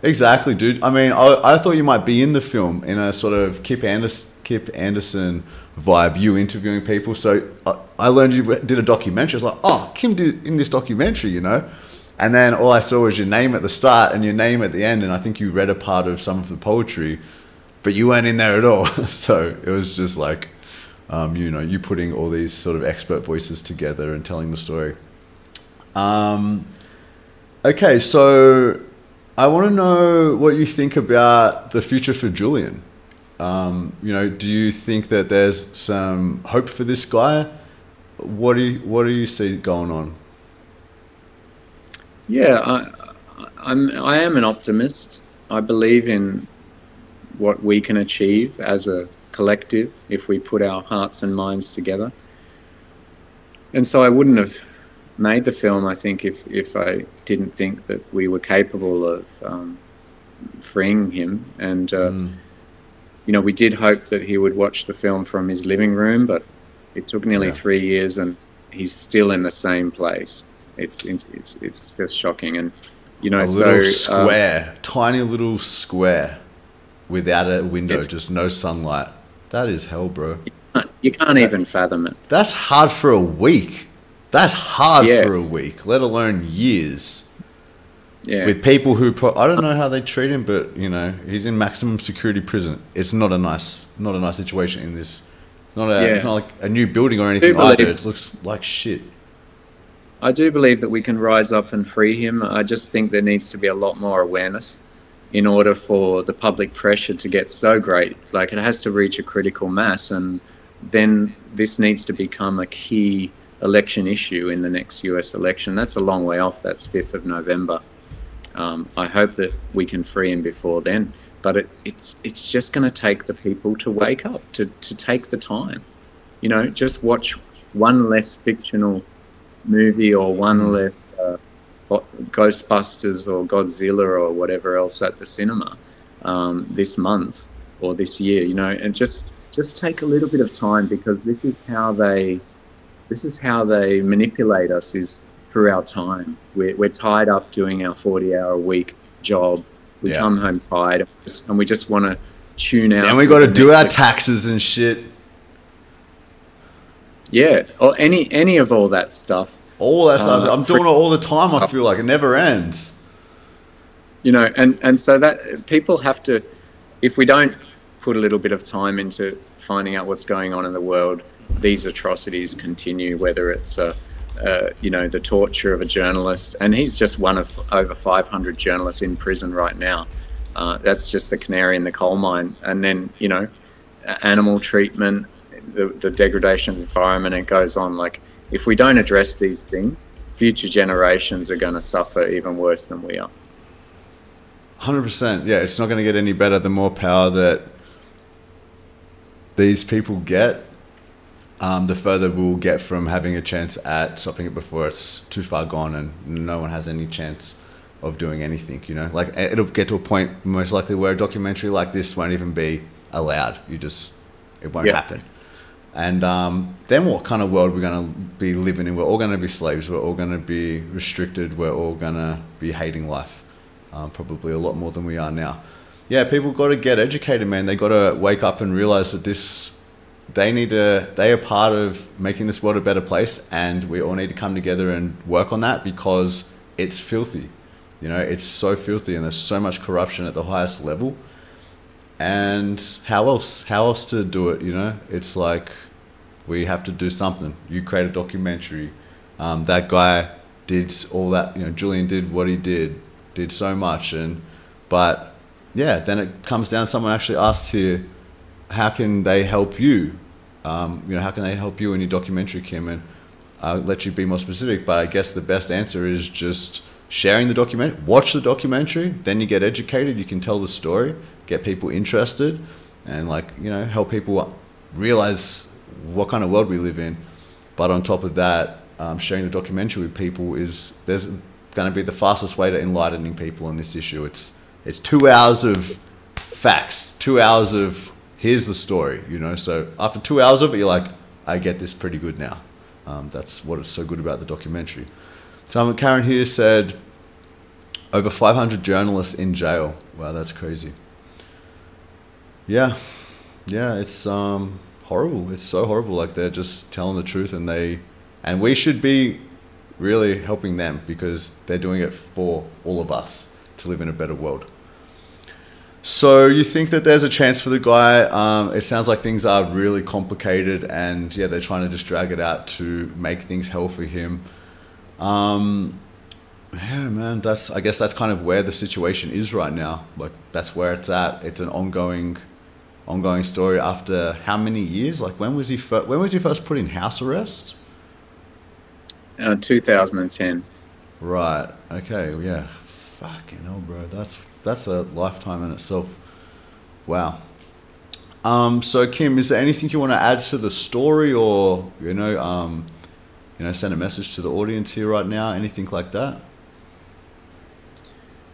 Exactly, dude. I mean, I, I thought you might be in the film in a sort of Kip Andersen, Kip Andersen vibe, you interviewing people. So I, I learned you did a documentary. I was like, oh, Kim did in this documentary, you know? And then all I saw was your name at the start and your name at the end. And I think you read a part of some of the poetry, but you weren't in there at all. so it was just like, um, you know, you putting all these sort of expert voices together and telling the story. Um, okay, so I want to know what you think about the future for Julian. Um, you know, do you think that there's some hope for this guy? What do you What do you see going on?
Yeah, I, I'm I am an optimist. I believe in what we can achieve as a collective if we put our hearts and minds together. And so I wouldn't have made the film, I think, if, if I didn't think that we were capable of um, freeing him. And, uh, you know, we did hope that he would watch the film from his living room, but it took nearly
Yeah.
three years and he's still in the same place. It's, it's, it's, it's just shocking. And, you know,
a
so.
little
um,
square, tiny little square, without a window, just no sunlight. That is hell, bro.
you can't even fathom it.
That's hard for a week. That's hard
Yeah.
for a week, let alone years.
Yeah.
With people who pro- I don't know how they treat him, but you know he's in maximum security prison. It's not a nice, not a nice situation in this. Not a,
Yeah.
it's not like a new building or anything either. It looks like shit.
I do believe that we can rise up and free him. I just think there needs to be a lot more awareness in order for the public pressure to get so great. Like it has to reach a critical mass, and then this needs to become a key election issue in the next US election. That's a long way off. That's 5th of November. Um, I hope that we can free him before then. But it, it's it's just going to take the people to wake up, to, to take the time. You know, just watch one less fictional movie or one less uh, Ghostbusters or Godzilla or whatever else at the cinema um, this month or this year. You know, and just just take a little bit of time because this is how they this is how they manipulate us is through our time. We're, we're tied up doing our 40 hour a week job. We
Yeah.
come home tired and we just- and just want to tune out.
And we got to do our taxes and shit.
Yeah, or any any of all that stuff.
All that stuff.
Uh,
I'm doing it all the time. I feel like it never ends.
you know and and so that people have to if we don't put a little bit of time into finding out what's going on in the world these atrocities continue whether it's uh, uh, you know the torture of a journalist and he's just one of over 500 journalists in prison right now uh, that's just the canary in the coal mine and then you know animal treatment the, the degradation of the environment it goes on like if we don't address these things future generations are going to suffer even worse than we are
Hundred percent. Yeah, it's not going to get any better. The more power that these people get, um, the further we'll get from having a chance at stopping it before it's too far gone and no one has any chance of doing anything. You know, like it'll get to a point most likely where a documentary like this won't even be allowed. You just it won't
Yeah.
happen. And um, then what kind of world we're going to be living in? We're all going to be slaves. We're all going to be restricted. We're all going to be hating life. um, probably a lot more than we are now. Yeah, people got to get educated, man. They got to wake up and realize that this, they need to, they are part of making this world a better place, and we all need to come together and work on that because it's filthy. You know, it's so filthy, and there's so much corruption at the highest level. And how else? How else to do it? You know, it's like we have to do something. You create a documentary. Um, that guy did all that. You know, Julian did what he did, did so much, and but yeah, then it comes down. Someone actually asked here, how can they help you? Um, you know, how can they help you in your documentary, Kim? And I'll let you be more specific. But I guess the best answer is just sharing the documentary. Watch the documentary, then you get educated. You can tell the story, get people interested, and like you know, help people realize what kind of world we live in. But on top of that, um, sharing the documentary with people is there's going to be the fastest way to enlightening people on this issue. It's it's two hours of facts, two hours of here's the story, you know. So after two hours of it, you're like, I get this pretty good now. Um, that's what is so good about the documentary. So um, Karen here said over 500 journalists in jail. Wow, that's crazy. Yeah, yeah, it's um, horrible. It's so horrible. Like they're just telling the truth, and they, and we should be really helping them because they're doing it for all of us to live in a better world. So you think that there's a chance for the guy? Um, it sounds like things are really complicated, and yeah, they're trying to just drag it out to make things hell for him. Um, yeah, man, that's I guess that's kind of where the situation is right now. Like that's where it's at. It's an ongoing, ongoing story. After how many years? Like when was he? Fir- when was he first put in house arrest?
Uh, 2010.
Right. Okay. Yeah. Fucking hell, bro. That's that's a lifetime in itself. Wow. Um, so Kim, is there anything you want to add to the story, or you know, um, you know, send a message to the audience here right now? Anything like that?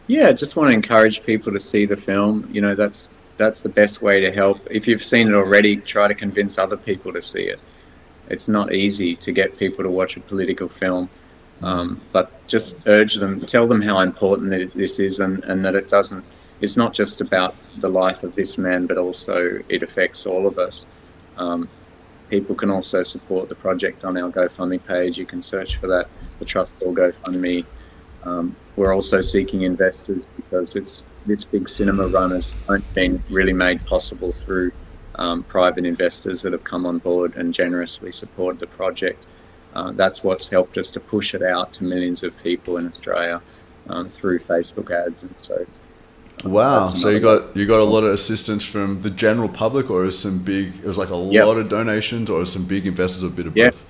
Yeah, just want to encourage people to see the film. You know, that's that's the best way to help. If you've seen it already, try to convince other people to see it. It's not easy to get people to watch a political film, um, but just urge them, tell them how important this is, and, and that it doesn't. It's not just about the life of this man, but also it affects all of us. Um, people can also support the project on our GoFundMe page. You can search for that, the Trust or GoFundMe. Um, we're also seeking investors because it's this big cinema run has been really made possible through um, private investors that have come on board and generously supported the project. Uh, that's what's helped us to push it out to millions of people in Australia um, through Facebook ads and so.
Wow! So you got you got a lot of assistance from the general public, or is some big? It was like a yep. lot of donations, or some big investors, a bit of
yeah.
both.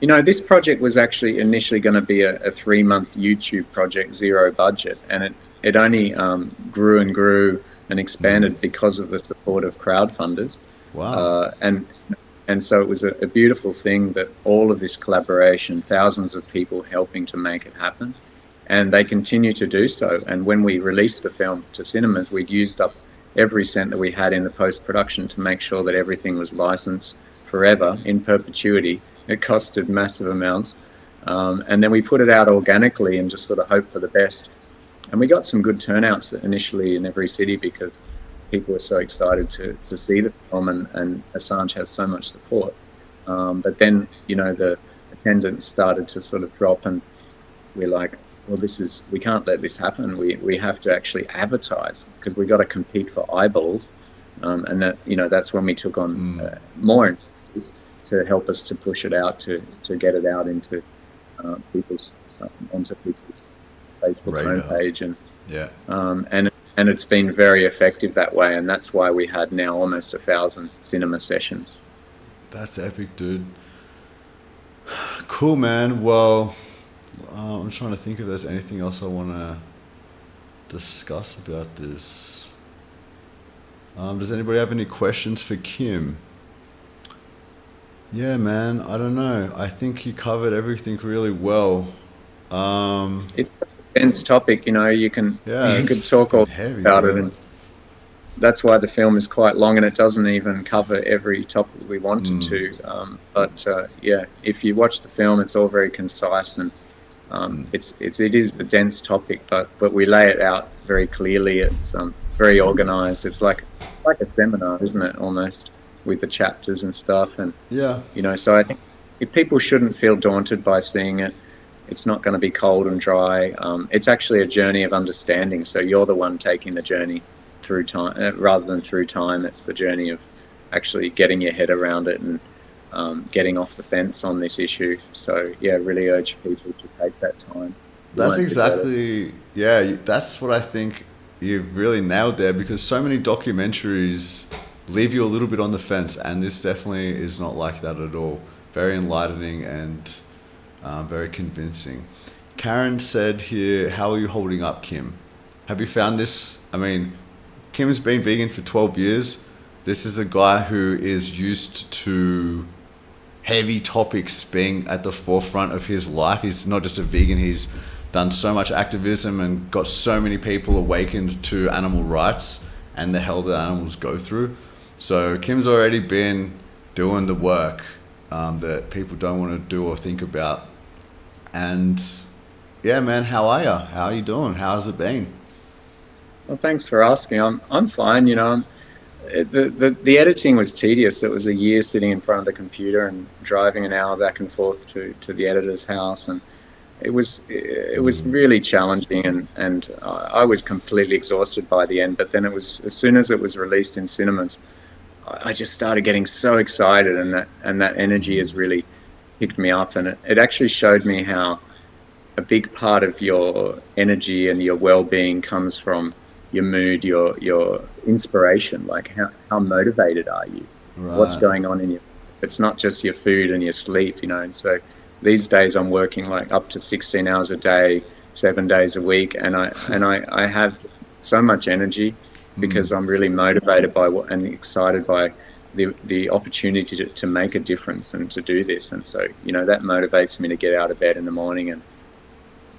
You know, this project was actually initially going to be a, a three month YouTube project, zero budget, and it it only um, grew and grew and expanded mm. because of the support of crowdfunders.
Wow!
Uh, and and so it was a, a, beautiful thing that all of this collaboration, thousands of people helping to make it happen, and they continue to do so. And when we released the film to cinemas, we'd used up every cent that we had in the post production to make sure that everything was licensed forever in perpetuity. It costed massive amounts. Um, and then we put it out organically and just sort of hope for the best. And we got some good turnouts initially in every city because people were so excited to, to see the film and, and Assange has so much support. Um, but then, you know, the attendance started to sort of drop and we're like, well, this is we can't let this happen. We we have to actually advertise because we've got to compete for eyeballs, um, and that you know that's when we took on mm. uh, more investors to help us to push it out to to get it out into uh, people's um, onto people's Facebook Radar. homepage and
yeah
um, and and it's been very effective that way, and that's why we had now almost a thousand cinema sessions.
That's epic, dude. Cool, man. Well uh, I'm trying to think if there's anything else I want to discuss about this. Um, does anybody have any questions for Kim? Yeah, man. I don't know. I think you covered everything really well. Um,
it's dense topic, you know. You can
yeah,
you could talk all
heavy,
about it, and that's why the film is quite long, and it doesn't even cover every topic we wanted
Mm.
to. Um, but uh, yeah, if you watch the film, it's all very concise and Um, it's it's it is a dense topic, but but we lay it out very clearly. It's um, very organised. It's like like a seminar, isn't it? Almost with the chapters and stuff. And
Yeah.
you know, so I think if people shouldn't feel daunted by seeing it. It's not going to be cold and dry. Um, it's actually a journey of understanding. So you're the one taking the journey through time, uh, rather than through time. It's the journey of actually getting your head around it and um, getting off the fence on this issue. So yeah, really urge people to take that time.
That's
won't regret it.
exactly, yeah, that's what I think you really nailed there because so many documentaries leave you a little bit on the fence, and this definitely is not like that at all. Very enlightening and um, very convincing. Karen said here, How are you holding up, Kim? Have you found this? I mean, Kim's been vegan for 12 years. This is a guy who is used to heavy topics being at the forefront of his life. He's not just a vegan, he's done so much activism and got so many people awakened to animal rights and the hell that animals go through. So Kim's already been doing the work um, that people don't want to do or think about. And yeah, man, how are you? How are you doing? How's it been?
Well, thanks for asking. I'm I'm fine. You know, I'm, the, the the editing was tedious. It was a year sitting in front of the computer and driving an hour back and forth to, to the editor's house, and it was it was mm. really challenging. And and I was completely exhausted by the end. But then it was as soon as it was released in cinemas, I I just started getting so excited, and that and that energy is really picked me up, and it, it actually showed me how a big part of your energy and your well-being comes from your mood, your your inspiration. Like how, how motivated are you? What's going on in you? It's not just your food and your sleep, you know. And so these days I'm working like up to 16 hours a day, seven days a week, and I and I, I have so much energy because mm. I'm really motivated by what and excited by the the opportunity to, to make a difference and to do this. And so you know that motivates me to get out of bed in the morning and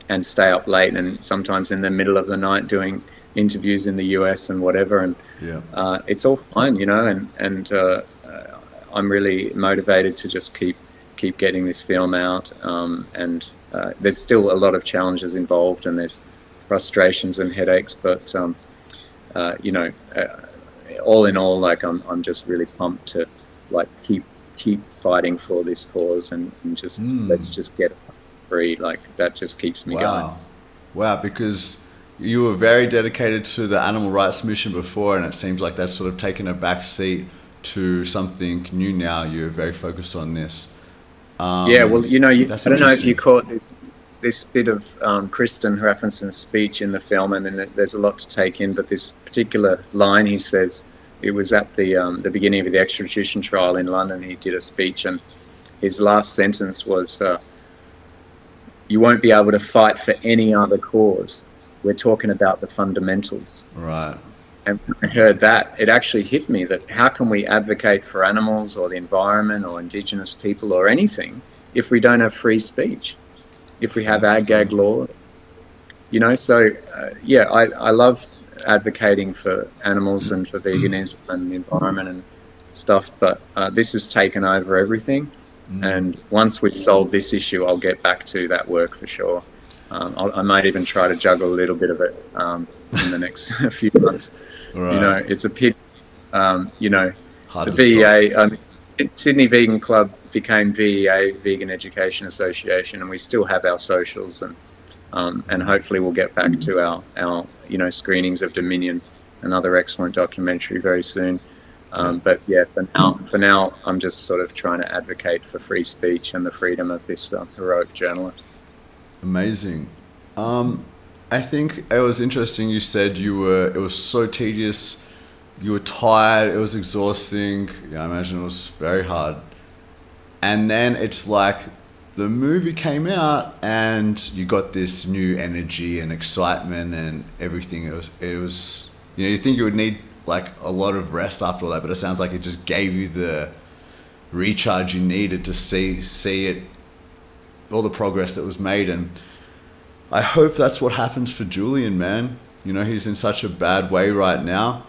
and stay up late and sometimes in the middle of the night doing interviews in the US and whatever. And
Yeah.
uh, it's all fine, you know, and and uh, uh, I'm really motivated to just keep keep getting this film out. Um, and uh, there's still a lot of challenges involved, and there's frustrations and headaches, but um, uh, you know, uh, all in all, like I'm I'm just really pumped to like keep keep fighting for this cause and, and just let's just get free. Like that just keeps me going.
Wow. Wow, because you were very dedicated to the animal rights mission before, and it seems like that's sort of taken a back seat to something new now. You're very focused on this. Um,
yeah, well, you know, you, I don't know if you caught this this bit of um, Kristinn Hrafnsson's speech in the film, and then there's a lot to take in. But this particular line he says, it was at the um, the beginning of the extradition trial in London. He did a speech, and his last sentence was, uh, "You won't be able to fight for any other cause. We're talking about the fundamentals."
Right.
And when I heard that, it actually hit me that how can we advocate for animals or the environment or indigenous people or anything if we don't have free speech, if we have ag gag law? You know, so uh, yeah, I, I love advocating for animals and for veganism and the environment and stuff, but uh, this has taken over everything. And once we've solved this issue, I'll get back to that work for sure. Um, I'll, I might even try to juggle a little bit of it um, in the next few months.
Right.
You know, it's a pity. Um, you know,
Hard
the um, Sydney Vegan Club became VEA, Vegan Education Association, and we still have our socials, and um, and hopefully we'll get back to our our you know screenings of Dominion, another excellent documentary very soon. Um, but yeah, for now, for now, I'm just sort of trying to advocate for free speech and the freedom of this uh, heroic journalist.
Amazing. Um, I think it was interesting. You said you were. It was so tedious. You were tired. It was exhausting. Yeah, I imagine it was very hard. And then it's like the movie came out, and you got this new energy and excitement and everything. It was. It was. You know, you think you would need like a lot of rest after all that, but it sounds like it just gave you the recharge you needed to see see it all the progress that was made and I hope that's what happens for Julian man you know he's in such a bad way right now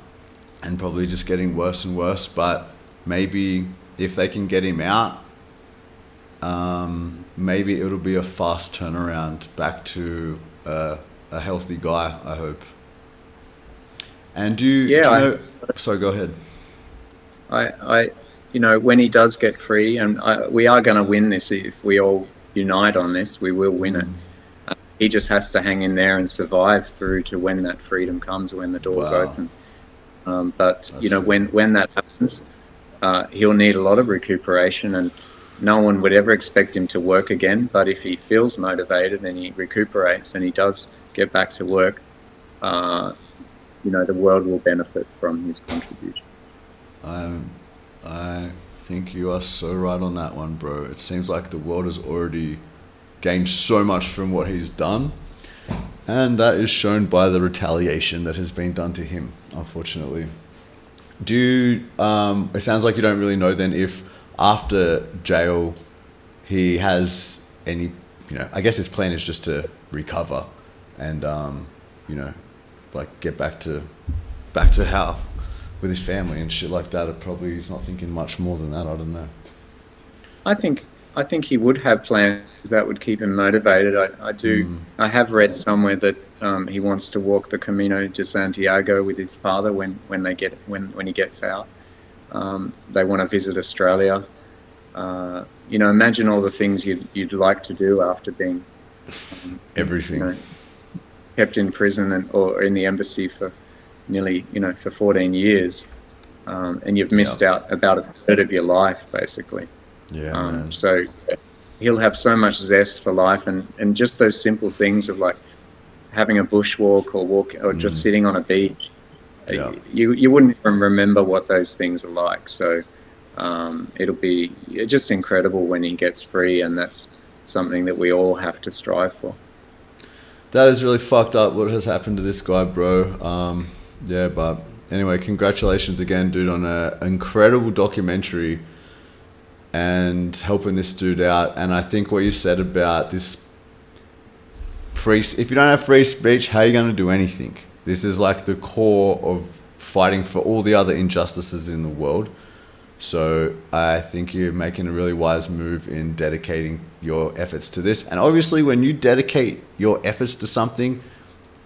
and probably just getting worse and worse but maybe if they can get him out um, maybe it'll be a fast turnaround back to uh, a healthy guy. I hope. And do you,
Yeah,
do you
I-
know? Sorry, go ahead.
I, I, you know, when he does get free, and I, we are going to win this if we all unite on this, we will win
Mm.
it. Uh, he just has to hang in there and survive through to when that freedom comes, when the doors
Wow.
open. Um, but you
That's
know, when when that happens, uh, he'll need a lot of recuperation, and no one would ever expect him to work again. But if he feels motivated and he recuperates and he does get back to work, uh, you know, the world will benefit from his contribution.
Um, I think you are so right on that one, bro. It seems like the world has already gained so much from what he's done, and that is shown by the retaliation that has been done to him, unfortunately. Do you, um, it sounds like you don't really know then if after jail he has any, you know, I guess his plan is just to recover and, um, you know, like get back to, back to how with his family and shit like that. It probably he's not thinking much more than that. I don't know.
I think I think he would have plans that would keep him motivated. I, I do. I have read somewhere that um, he wants to walk the Camino de Santiago with his father when, when they get when, when he gets out. Um, they want to visit Australia. Uh, you know, imagine all the things you'd you'd like to do after being
Everything.
you know, kept in prison and or in the embassy for nearly you know for 14 years, um, and you've missed out about a third of your life basically.
Yeah,
Um, so he'll have so much zest for life, and, and just those simple things of like having a bushwalk or walk or just
Mm.
sitting on a beach.
Yeah.
You you wouldn't even remember what those things are like. So um, it'll be just incredible when he gets free, and that's something that we all have to strive for.
That is really fucked up what has happened to this guy, bro. Um, yeah, but anyway, congratulations again, dude, on an incredible documentary and helping this dude out. And I think what you said about this free, if you don't have free speech, how are you going to do anything? This is like the core of fighting for all the other injustices in the world. So I think you're making a really wise move in dedicating your efforts to this. And obviously, when you dedicate your efforts to something,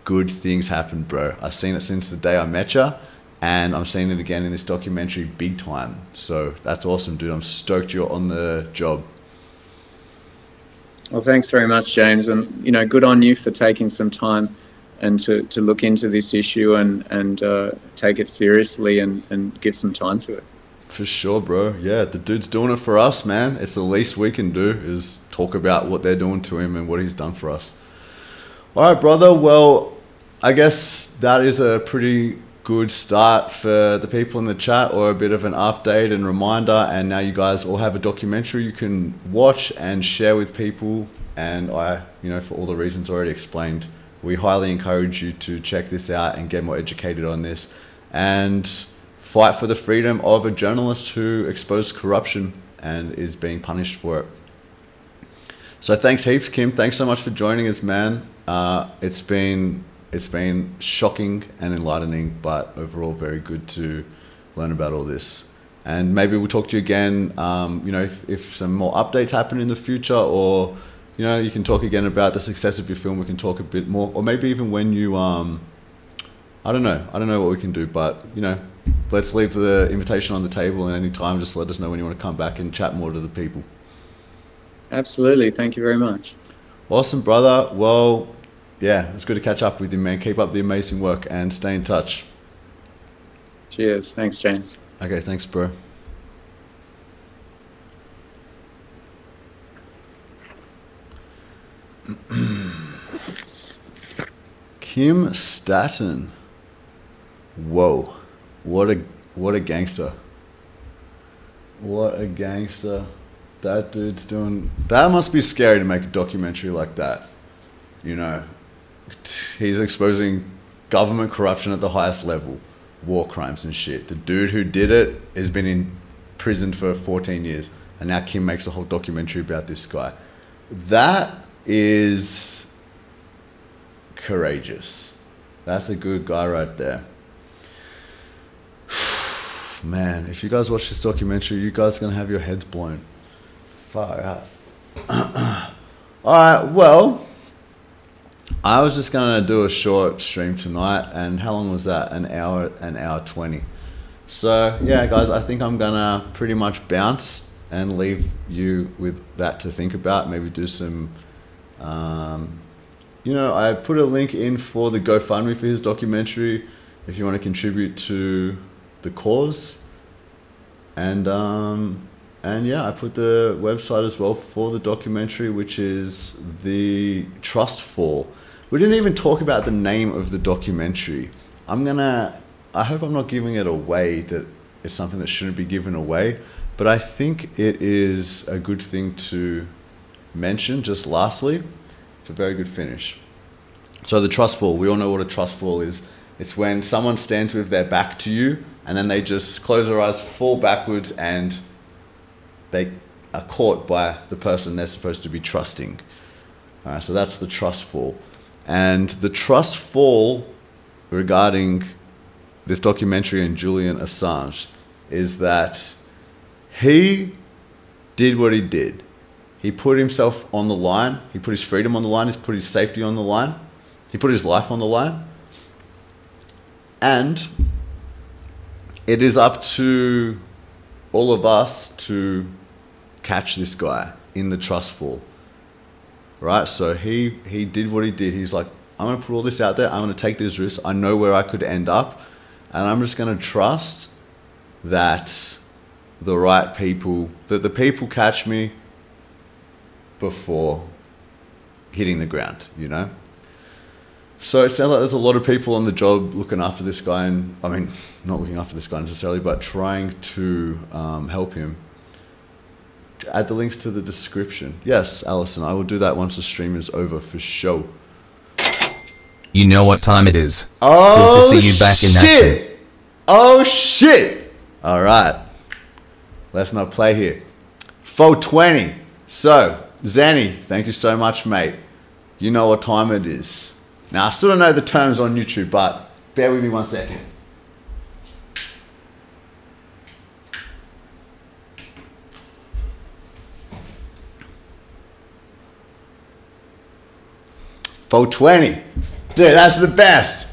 good things happen, bro. I've seen it since the day I met you, and I'm seeing it again in this documentary big time. So that's awesome, dude. I'm stoked you're on the job.
Well, thanks very much, James, and you know, good on you for taking some time and to, to look into this issue and and uh, take it seriously and, and give some time to it.
For sure, bro. Yeah, the dude's doing it for us, man. It's the least we can do is talk about what they're doing to him and what he's done for us. All right, brother. Well, I guess that is a pretty good start for the people in the chat or a bit of an update and reminder. And now you guys all have a documentary you can watch and share with people. And I, you know, for all the reasons already explained, we highly encourage you to check this out and get more educated on this and fight for the freedom of a journalist who exposed corruption and is being punished for it. So thanks heaps, Kim. Thanks so much for joining us, man. Uh, it's been it's been shocking and enlightening, but overall very good to learn about all this. And maybe we'll talk to you again. Um, you know, if, if some more updates happen in the future, or you know, you can talk again about the success of your film. We can talk a bit more, or maybe even when you um, I don't know. I don't know what we can do, but you know, let's leave the invitation on the table, and any time, just let us know when you want to come back and chat more to the people.
Absolutely. Thank you very much.
Awesome, brother. Well, yeah, it's good to catch up with you, man. Keep up the amazing work and stay in touch.
Cheers. Thanks, James.
Okay, thanks, bro. Kim Staton. Whoa. What a what a gangster. What a gangster. That dude's doing that must be scary to make a documentary like that. You know. He's exposing government corruption at the highest level, war crimes and shit. The dude who did it has been in prison for 14 years, and now Kim makes a whole documentary about this guy. That is courageous. That's a good guy right there. Man, if you guys watch this documentary, you guys are gonna have your heads blown. Far out. All right. Well, I was just gonna do a short stream tonight, and how long was that? An hour, an hour twenty. So yeah, guys, I think I'm gonna pretty much bounce and leave you with that to think about. Maybe do some. Um, you know, I put a link in for the GoFundMe for his documentary if you want to contribute to the cause. And um, and yeah, I put the website as well for the documentary, which is the Trust Fall. We didn't even talk about the name of the documentary. I'm gonna. I hope I'm not giving it away that it's something that shouldn't be given away, but I think it is a good thing to mention. Just lastly, it's a very good finish. So the trust fall, we all know what a trust fall is. It's when someone stands with their back to you and then they just close their eyes, fall backwards, and they are caught by the person they're supposed to be trusting. All right, so that's the trust fall. And the trust fall regarding this documentary on Julian Assange is that he did what he did. He put himself on the line, he put his freedom on the line, he put his safety on the line, he put his life on the line. And it is up to all of us to catch this guy in the trust fall. Right? So he he did what he did. He's like, I'm gonna put all this out there, I'm gonna take this risk, I know where I could end up, and I'm just gonna trust that the right people that the people catch me before hitting the ground, you know? So it sounds like there's a lot of people on the job looking after this guy, and I mean, not looking after this guy necessarily, but trying to um, help him. Add the links to the description. Yes, Alison, I will do that once the stream is over for sure.
You know what time it is.
Oh,
Good to see you back in
shit.
action.
Oh shit! All right, let's not play here. 420. So, Zanny, thank you so much, mate. You know what time it is. Now, I still don't know the terms on YouTube, but bear with me one second. Four twenty, dude, that's the best.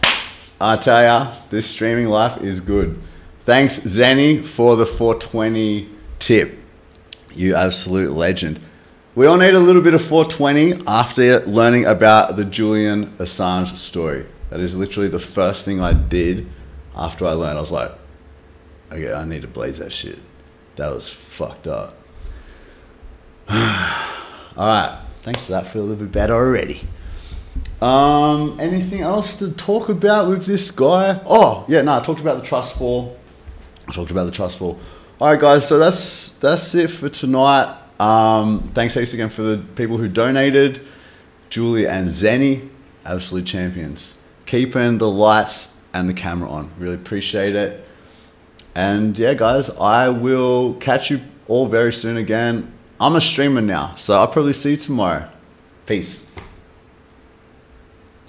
I tell ya, this streaming life is good. Thanks, Zanny, for the 420 tip. You absolute legend. We all need a little bit of 420 after learning about the Julian Assange story. That is literally the first thing I did after I learned. I was like, okay, I need to blaze that shit. That was fucked up. all right, thanks for that. Feel a little bit better already. Um, anything else to talk about with this guy? Oh, yeah, no, I talked about the trust fall. I talked about the trust fall. All right, guys, so that's that's it for tonight. Um, thanks heaps again for the people who donated. Julie and Zenny, absolute champions. Keeping the lights and the camera on. Really appreciate it. And yeah, guys, I will catch you all very soon again. I'm a streamer now, so I'll probably see you tomorrow. Peace.